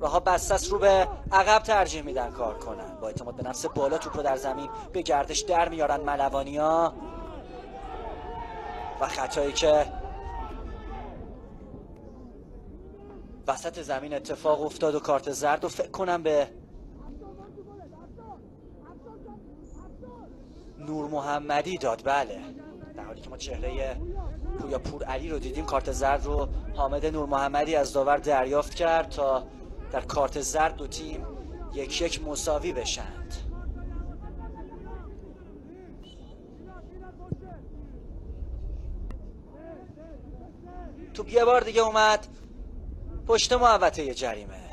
راه بستس رو به عقب ترجیح میدن کار کنن. با اعتماد به نفس بالا توپ رو در زمین به گردش در میارن ملوانیا. و خطایی که وسط زمین اتفاق افتاد و کارت زرد و فکر کنم به نور محمدی داد. بله. در حالی که ما چهره پویا پور علی رو دیدیم کارت زرد رو حامد نور محمدی از داور دریافت کرد تا در کارت زرد دو تیم یک یک مساوی بشند. توپ یه بار دیگه اومد پشت محوطه جریمه.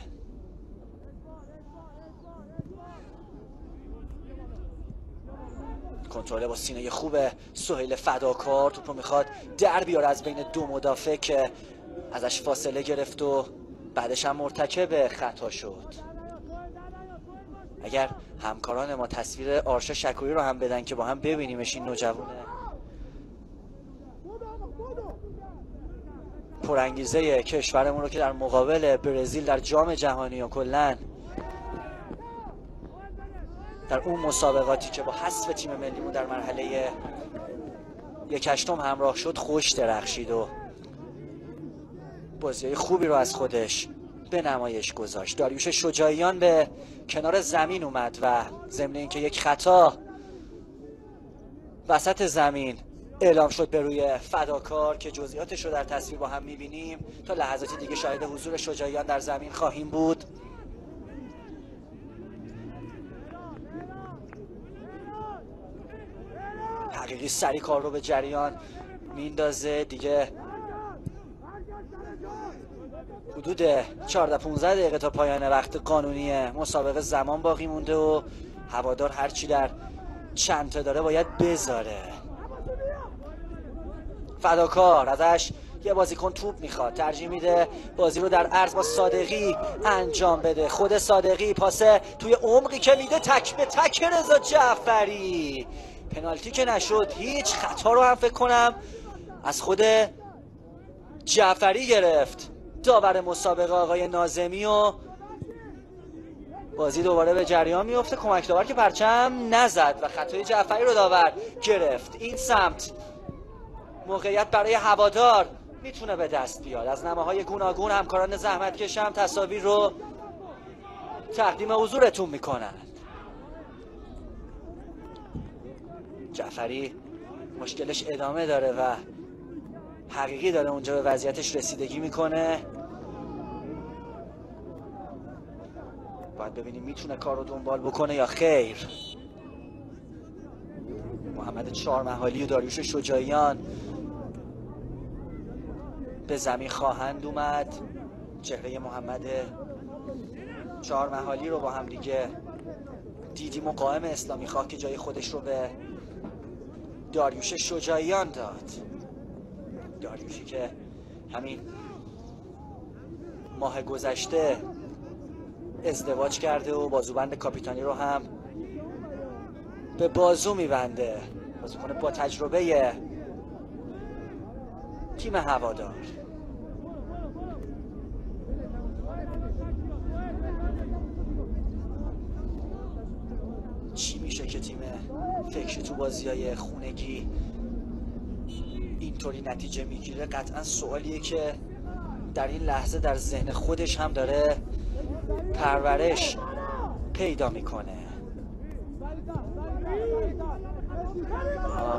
کنترل با سینه خوب سهیل فداکار توپو می‌خواد در بیاره از بین دو مدافع که ازش فاصله گرفت و بعدش هم مرتکب خطا شد. اگر همکاران ما تصویر آرشا شکوری رو هم بدن که با هم ببینیمش این نوجوانه. پرانگیزه کشورمون رو که در مقابل برزیل در جام جهانی و کلا در اون مسابقاتی که با حذف تیم ملیمون در مرحله یک هشتم همراه شد خوش درخشید و بازی خوبی رو از خودش به نمایش گذاشت. داریوش شجاعیان به کنار زمین اومد و ضمن اینکه یک خطا وسط زمین اعلام شد به روی فداکار که جزئیاتش رو در تصویر با هم می‌بینیم. تا لحظاتی دیگه شاهد حضور شجاعیان در زمین خواهیم بود. حقیقی سری کار رو به جریان میندازه دیگه حدود 14 15 دقیقه تا پایان وقت قانونی مسابقه زمان باقی مونده و هوادار هرچی در چند تا داره باید بذاره. فداکار ازش یه بازیکن توپ می‌خواد. ترجیح میده بازی رو در عرض با صادقی انجام بده. خود صادقی پاسه توی عمقی که میده تک به تک رضا جعفری. پنالتی که نشد هیچ خطا رو هم فکر کنم از خود جعفری گرفت. داور مسابقه آقای نازمی و بازی دوباره به جریان میفته کمک داور که پرچم نزد و خطای جعفری رو داور گرفت. این سمت موقعیت برای هوادار می‌تونه به دست بیاد. از نمه های گوناگون همکاران زحمت کشم تصاویر رو تقدیم حضورتون می‌کنن. جعفری مشکلش ادامه داره و حقیقی داره اونجا به وضعیتش رسیدگی می‌کنه. باید ببینیم می‌تونه کار رو دنبال بکنه یا خیر. محمد چهارمحالی و داریوش شجاعیان به زمین خواهند اومد. چهره محمد چهارمحالی رو با هم دیگه دیدیم و قائم اسلامی خواه که جای خودش رو به داریوش شجاعیان داد. داریوشی که همین ماه گذشته ازدواج کرده و بازوبند کاپیتانی رو هم به بازو میبنده. بازوکن با تجربه تیم هوادار. چی میشه که تیم فکر تو بازی های خونگی اینطوری نتیجه می‌گیره. قطعا سوالیه که در این لحظه در ذهن خودش هم داره پرورش پیدا می‌کنه.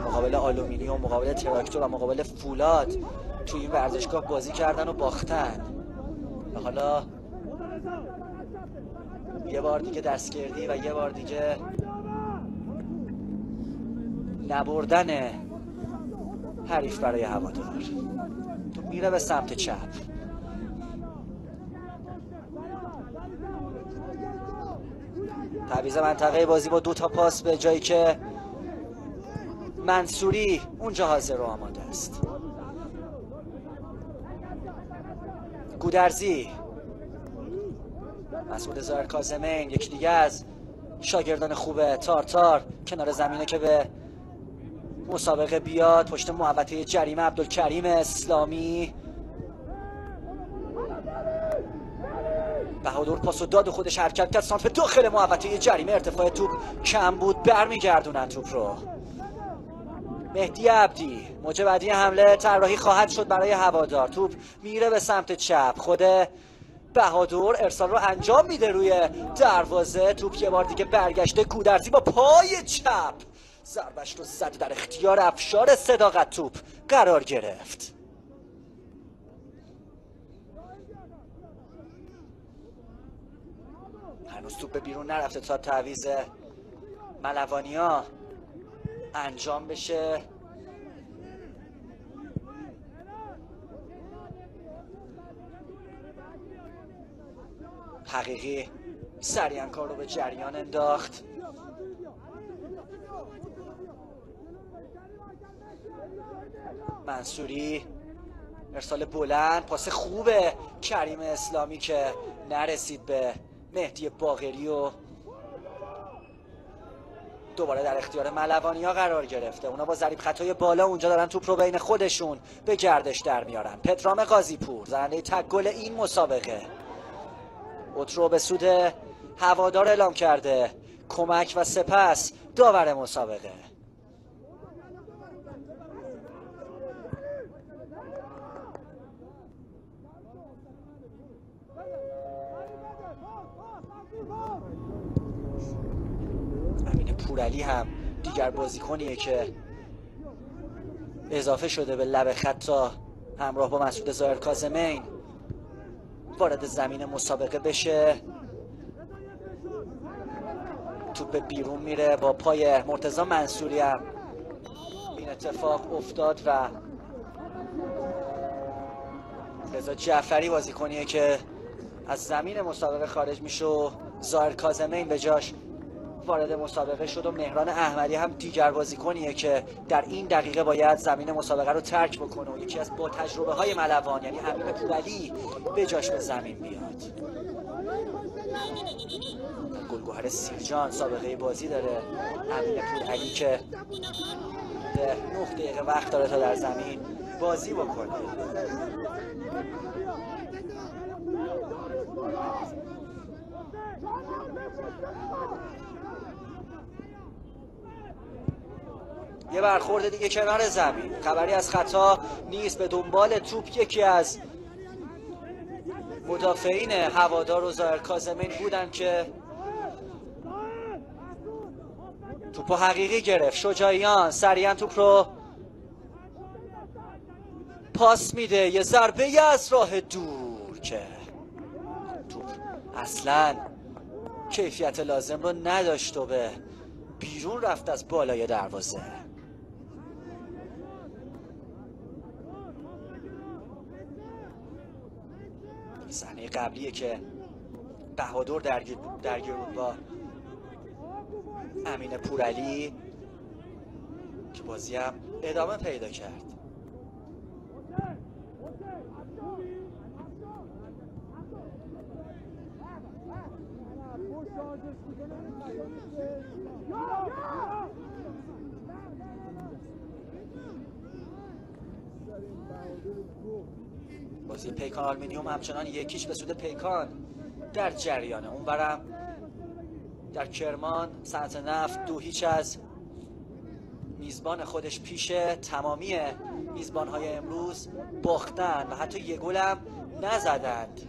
مقابل آلومینیوم مقابل تراکتور و مقابل فولاد توی این ورزشگاه بازی کردن و باختن. و حالا یه بار دیگه دستگردی و یه بار دیگه نبردن حریف برای هوادار میره به سمت چپ. تعویض منطقه بازی با دو تا پاس به جایی که منصوری اونجا حاضر و آماده است. گودرزی. مسعود زایر کازمین یکی دیگه از شاگردان خوبه تارتار کنار زمینه که به مسابقه بیاد. پشت محوطه جریمه عبدالکریم اسلامی. بهادر پاس و داد خودش حرکت کرد. سانت به داخل محوطه جریمه ارتفاع توپ کم بود. برمیگردونن توپ رو. مهدی عبدی موج بعدی حمله طراحی خواهد شد برای هوادار. توپ میره به سمت چپ. خود بهادر ارسال رو انجام میده روی دروازه. توپ یه بار دیگه برگشته. کودرزی با پای چپ. ضربش رو زد در اختیار افشار صداقت توپ. قرار گرفت. هنوز توپ بیرون نرفته تا تعویز ملوانیا. انجام بشه. حقیقی سریعا کار رو به جریان انداخت. منصوری ارسال بلند پاس خوبه کریم اسلامی که نرسید به مهدی باغری و دوباره در اختیار ملوانی ها قرار گرفته. اونا با ضریب خطای بالا اونجا دارن توپ رو بین خودشون به گردش در میارن. پدرام قاضی پور تک گل این مسابقه. اوترو به سود هوادار اعلام کرده. کمک و سپس داور مسابقه امین پورعلی هم دیگر بازیکنیه که اضافه شده به لب خطا همراه با مسعود ظاهر کازمین. وارد زمین مسابقه بشه. توپ بیرون میره با پای مرتزا منصوری هم. این اتفاق افتاد و رضا جعفری بازیکنیه که از زمین مسابقه خارج میشه و ظاهر کازمین به جاش وارد مسابقه شد و مهران احمدی هم دیگر بازیکنیه که در این دقیقه باید زمین مسابقه رو ترک بکنه. و یکی از با تجربه های ملوان یعنی امین پورعلی به جاش به زمین بیاد. گلگوهر سیرجان سابقه بازی داره. امین پورعلی که به 9 دقیقه وقت داره تا در زمین بازی بکنه. یه برخورد دیگه کنار زمین. خبری از خطا نیست به دنبال توپ یکی از مدافعین هوادار و ظاهر کازمین بودن که توپو حقیقی گرفت. شجاعیان سریعا توپ رو پاس میده. یه ضربه از راه دور که توپ اصلا کیفیت لازم رو نداشت و به بیرون رفت از بالای دروازه. صحنه قبلیه که بهادر درگیر درگیر بود با امین پورعلی که بازی هم ادامه پیدا کرد. بازی پیکان آلمینیوم همچنان یکیش به سود پیکان در جریانه اونورم در کرمان صنعت نفت دو هیچ از میزبان خودش پیشه تمامی میزبان های امروز باختن و حتی یه گل هم نزدند.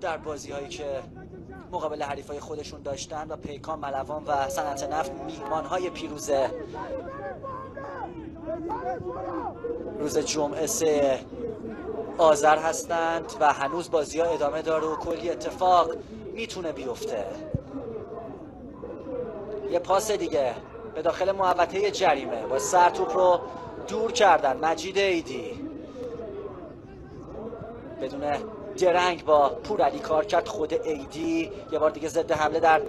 در بازی هایی که مقابل حریف های خودشون داشتن و پیکان ملوان و صنعت نفت میهمان های پیروزه. روز جمعه سه آذر هستند و هنوز بازی ها ادامه داره و کلی اتفاق می‌تونه بیفته. یه پاس دیگه به داخل محوطه جریمه. با سر توپ رو دور کردن. مجید ایدی بدون درنگ با پورعلی کار کرد. خود ایدی یه بار دیگه ضد حمله در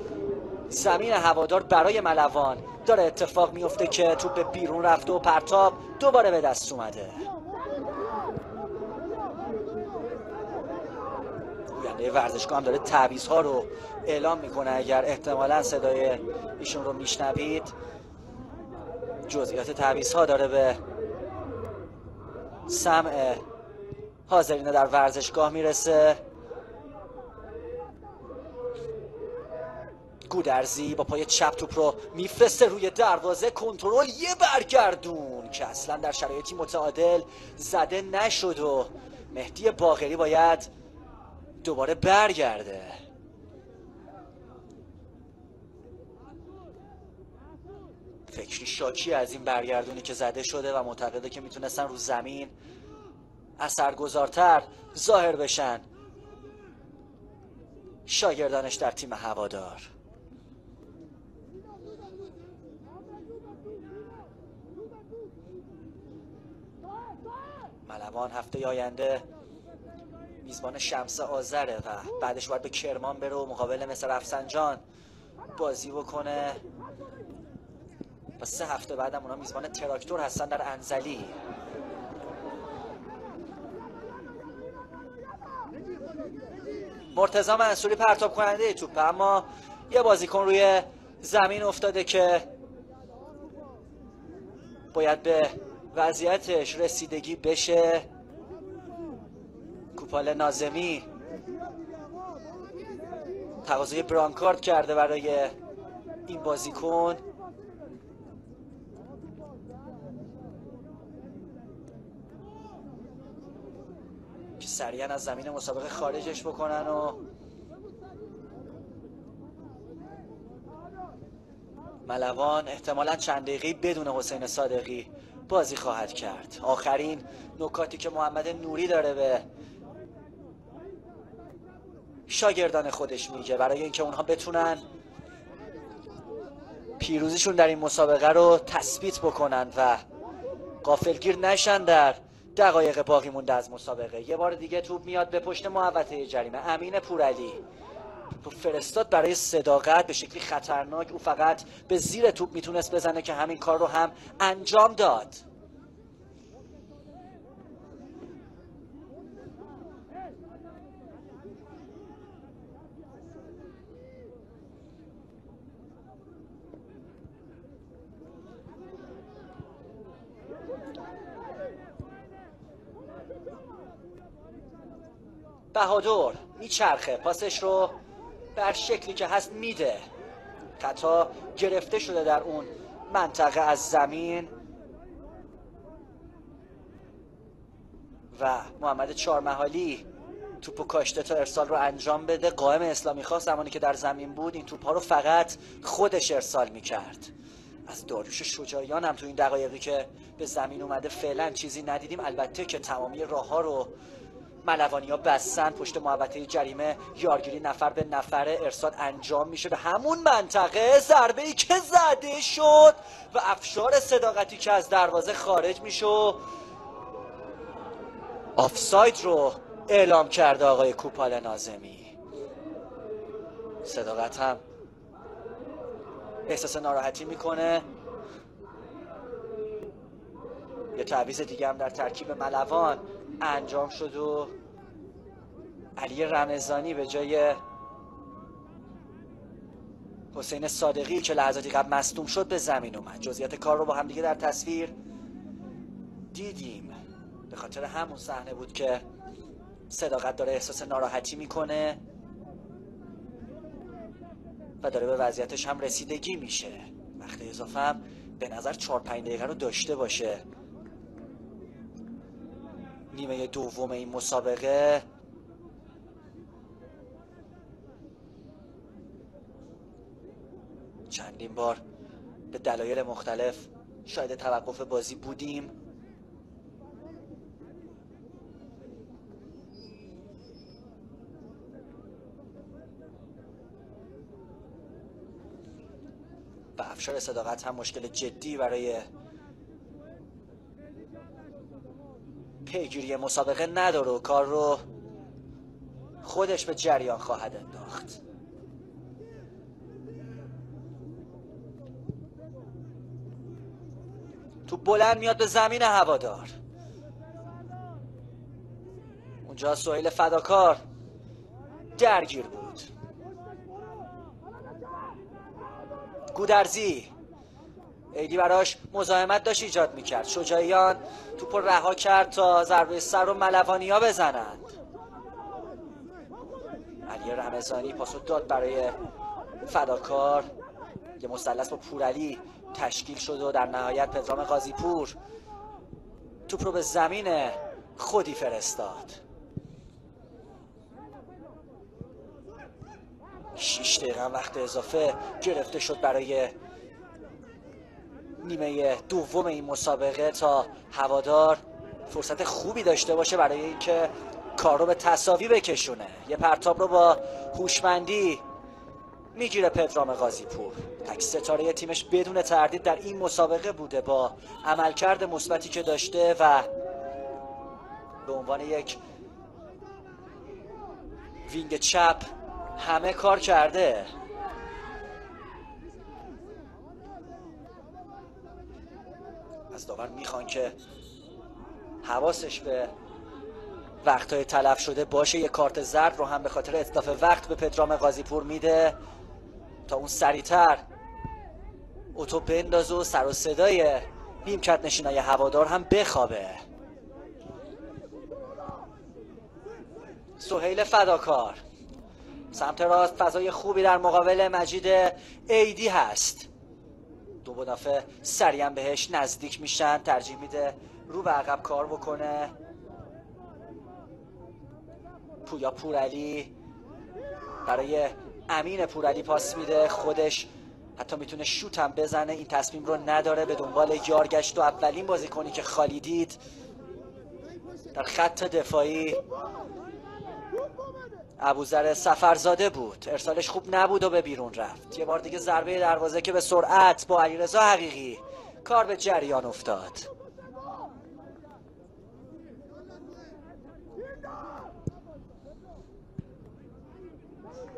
زمین هوادار برای ملوان. داره اتفاق میفته که توپ بیرون رفته و پرتاب دوباره به دست اومده. گوینده ورزشگاه هم داره تعویض ها رو اعلام می‌کنه. اگر احتمالا صدای ایشون رو میشنوید جزئیات تعویض ها داره به سمع حاضرین در ورزشگاه می‌رسه. گودرزی با پای چپ توپ رو میفرسته روی دروازه کنترل یه برگردون که اصلا در شرایطی متعادل زده نشد و مهدی باغری باید دوباره برگرده. فکری شاکی از این برگردونی که زده شده و معتقده که می‌تونستن رو زمین اثرگذارتر ظاهر بشن. شاگردانش در تیم هوادار. ملوان هفته آینده میزبان شمس آذره و بعدش باید به کرمان بره و مقابل مثل رفسنجان بازی بکنه. و سه هفته بعدم اونا میزبان تراکتور هستن در انزلی. مرتضا منصوری پرتاب کننده توپ اما یه بازیکن روی زمین افتاده که باید به وضعیتش رسیدگی بشه. کوپال نازمی تقاضای برانکارد کرده برای این بازیکن. که سریعا از زمین مسابقه خارجش بکنن و ملوان احتمالا چند دقیقه بدون حسین صادقی بازی خواهد کرد. آخرین نکاتی که محمد نوری داره به شاگردان خودش میگه. برای اینکه اونها بتونن پیروزیشون در این مسابقه رو تثبیت بکنن و قافلگیر نشن در دقایق باقی مونده از مسابقه. یه بار دیگه توپ میاد به پشت محوطه جریمه. امین پورعلی. توپ فرستاد برای صداقت به شکلی خطرناک. او فقط به زیر توپ می‌تونست بزنه که همین کار رو هم انجام داد. بهادر میچرخه. پاسش رو بر شکلی که هست میده. خطا گرفته شده در اون منطقه از زمین. و محمد چارمحالی توپو کاشته تا ارسال رو انجام بده. قائم اسلامی خواست زمانی که در زمین بود این توپ ها رو فقط خودش ارسال می‌کرد. از داریوش شجاعیان هم تو این دقایقی که به زمین اومده فعلا چیزی ندیدیم. البته که تمامی راه ها رو ملوانی ها بستن پشت محوطه جریمه یارگیری نفر به نفر ارسال انجام میشه به همون منطقه. ضربه ای که زده شد و افشار صداقتی که از دروازه خارج میشه آفساید رو اعلام کرده آقای کوپال نازمی. صداقت هم احساس ناراحتی می‌کنه. یه تعویز دیگه هم در ترکیب ملوان. انجام شد و علی رمزانی به جای حسین صادقی که لحظاتی قبل مصدوم شد به زمین اومد. جزئیات کار رو با هم دیگه در تصویر دیدیم. به خاطر همون صحنه بود که صداقت داره احساس ناراحتی می‌کنه و داره به وضعیتش هم رسیدگی میشه. وقت اضافه هم به نظر 4 5 دقیقه رو داشته باشه. نیمه دوم این مسابقه. چندین بار به دلایل مختلف شاید توقف بازی بودیم. و افشار صداقت هم مشکل جدی برای پیگیری مسابقه نداره و کار رو خودش به جریان خواهد انداخت. تو بلند میاد به زمین هوادار. اونجا سویل فداکار درگیر بود. گودرزی. ایدی براش مزاحمت داشت ایجاد می‌کرد. شجاعیان توپ رها کرد تا ضربه سر رو ملوانی ها بزنند. علی رمزانی پاسو داد برای فداکار. یه مثلث با پورعلی تشکیل شد و در نهایت پدرام قاضی پور توپ رو به زمین خودی فرستاد. شیش دقیقه وقت اضافه گرفته شد برای نیمه دوم این مسابقه تا هوادار فرصت خوبی داشته باشه برای اینکه کار رو به تصاوی بکشونه. یه پرتاب رو با هوشمندی می‌گیره پدرام غازی پور تک ستاره تیمش بدون تردید در این مسابقه بوده با عملکرد مثبتی که داشته و به عنوان یک وینگ چپ همه کار کرده. از داور می‌خوان که حواسش به وقتهای تلف شده باشه. یه کارت زرد رو هم به خاطر اتلاف وقت به پدرام قاضیپور میده تا اون سریعتر اتو بنداز و سر و صدای نیمکت نشینای هوادار هم بخوابه. سهیل فداکار. سمت راست فضای خوبی در مقابل مجید ایدی هست. دو مدافع سریعا بهش نزدیک میشن. ترجیح میده رو به عقب کار بکنه. پویا پورعلی برای امین پورعلی پاس میده. خودش حتی می‌تونه شوت هم بزنه. این تصمیم رو نداره. به دنبال یارگشت و اولین بازیکنی که خالی دید. در خط دفاعی ابوذر سفرزاده بود. ارسالش خوب نبود و به بیرون رفت. یه بار دیگه ضربه دروازه که به سرعت با علیرضا حقیقی کار به جریان افتاد.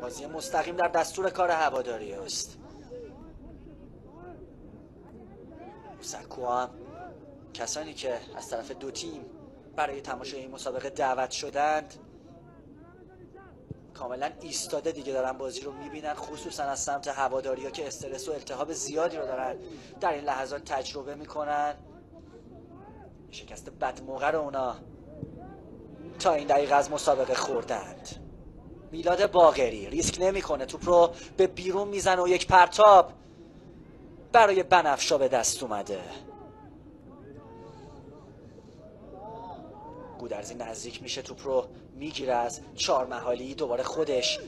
بازی مستقیم در دستور کار هواداری است. سکو هم کسانی که از طرف دو تیم برای تماشای این مسابقه دعوت شدند کاملا ایستاده دیگه دارن بازی رو می‌بینن خصوصا از سمت هواداری ها که استرس و التهاب زیادی رو دارن در این لحظات تجربه می‌کنن. شکست بد موقع اونا تا این دقیقه از مسابقه خوردند. میلاد باغری ریسک نمی‌کنه توپ رو به بیرون می‌زنه و یک پرتاب برای بنفشا به دست اومده. گودرزی نزدیک میشه توپ رو می‌گیره از چهار محالی دوباره خودش.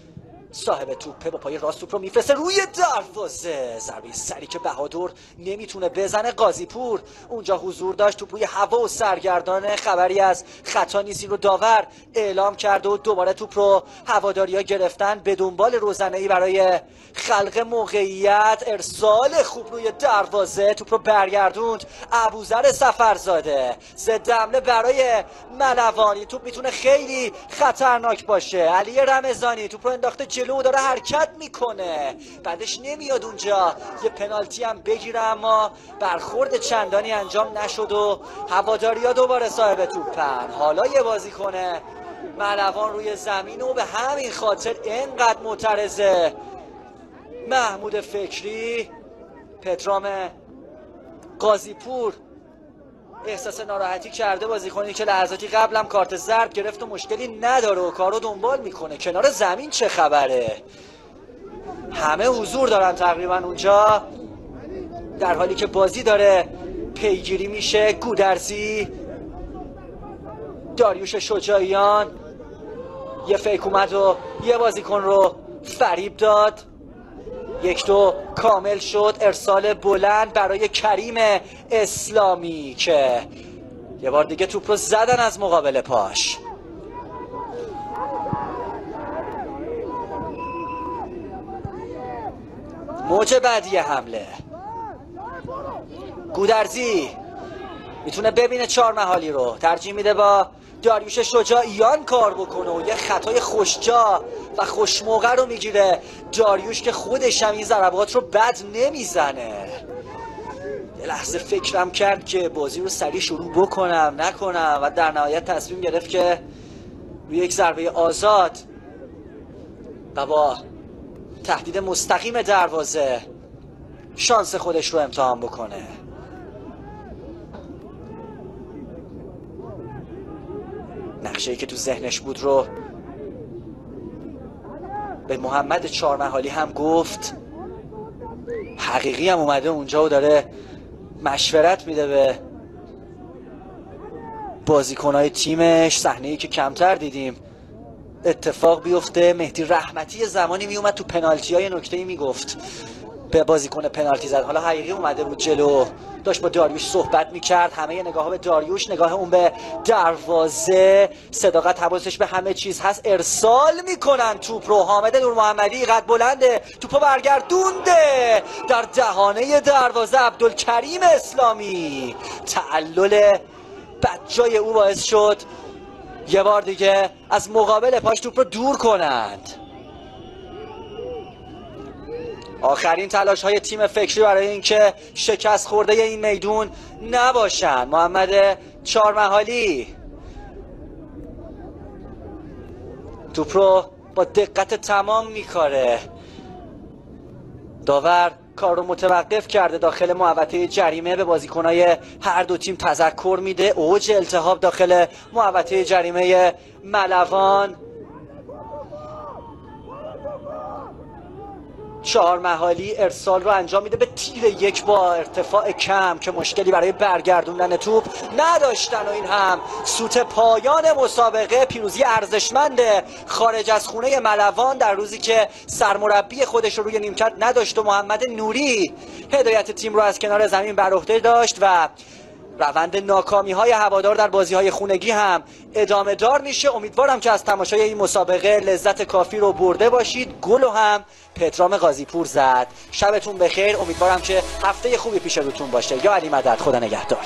صاحب توپه با پای راست توپ رو میفرسته روی دروازه. ضربه سری که بهادور نمی‌تونه بزنه قاضیپور. اونجا حضور داشت توپ روی هوا و سرگردانه خبری از خطا نیست رو داور اعلام کرده و دوباره توپ رو هواداریا گرفتن به دنبال روزنه برای خلق موقعیت. ارسال خوب روی دروازه توپ رو برگردوند ابوذر سفرزاده. ضد حمله برای ملوانی. توپ می‌تونه خیلی خطرناک باشه. علی رمضانی توپ رو انداخته جلو داره حرکت می‌کنه. بعدش نمیاد اونجا. یه پنالتی هم بگیره اما برخورد چندانی انجام نشد و هواداری دوباره صاحب توپن حالا یه بازی کنه. ملوان روی زمین و به همین خاطر اینقدر معترضه. محمود فکری پدرام قاضیپور احساس ناراحتی کرده بازیکنی که لحظاتی قبلم کارت زرد گرفت و مشکلی نداره و کارو دنبال می‌کنه. کنار زمین چه خبره؟ همه حضور دارن تقریبا اونجا. در حالی که بازی داره پیگیری میشه. گودرزی داریوش شجاعیان. یه فیک اومد و یه بازیکن رو فریب داد. یک دو کامل شد. ارسال بلند برای کریم اسلامی که یه بار دیگه توپ رو زدن از مقابل پاش. موج بعدی حمله. گودرزی می‌تونه ببینه چهار محالی رو. ترجیح میده با داریوش شجاعیان کار بکنه و یه خطای خوشجا و خوشموقع رو می‌گیره. داریوش که خودش هم این ضربات رو بد نمی‌زنه. یه لحظه فکرم کرد که بازی رو سریع شروع بکنم نکنم و در نهایت تصمیم گرفت که روی یک ضربه آزاد. و با تهدید مستقیم دروازه. شانس خودش رو امتحان بکنه. نقشه که تو ذهنش بود رو به محمد چارمحالی هم گفت. حقیقی هم اومده اونجا و داره مشورت میده به بازیکنهای تیمش. صحنه که کمتر دیدیم. اتفاق بیفته. مهدی رحمتی زمانی میومد تو پنالتی های نکته می‌گفت. به بازیکن پنالتی زد. حالا حقیقی اومده بود جلو. داشت با داریوش صحبت می‌کرد. همه نگاه به داریوش نگاه اون به دروازه. صداقت حواسش به همه چیز هست. ارسال می‌کنن توپ رو. حامد نور محمدی قد بلنده. توپ برگردونده. در دهانه دروازه عبدالکریم اسلامی. تعلل بدجای او باعث شد. یه بار دیگه از مقابل پاش توپ رو دور کنند. آخرین تلاش های تیم فکری برای اینکه شکست خورده این میدون نباشن. محمد چارمحالی توپ رو با دقت تمام میکاره. داور کار رو متوقف کرده. داخل محوطه جریمه به بازیکنهای هر دو تیم تذکر میده. اوج التهاب داخل محوطه جریمه ملوان. چهار محالی ارسال رو انجام میده. به تیر یک با ارتفاع کم که مشکلی برای برگردوندن توپ نداشتن و این هم سوت پایان مسابقه پیروزی ارزشمند خارج از خونه ملوان در روزی که سرمربی خودش رو روی نیمکت نداشت و محمد نوری هدایت تیم رو از کنار زمین بر عهده داشت و روند ناکامی های هوادار در بازی های خونگی هم ادامه دار میشه. امیدوارم که از تماشای این مسابقه لذت کافی رو برده باشید. گل هم پترام قاضیپور زد. شبتون بخیر. امیدوارم که هفته خوبی پیش روتون باشه. یا علی مدد خدا نگهدار.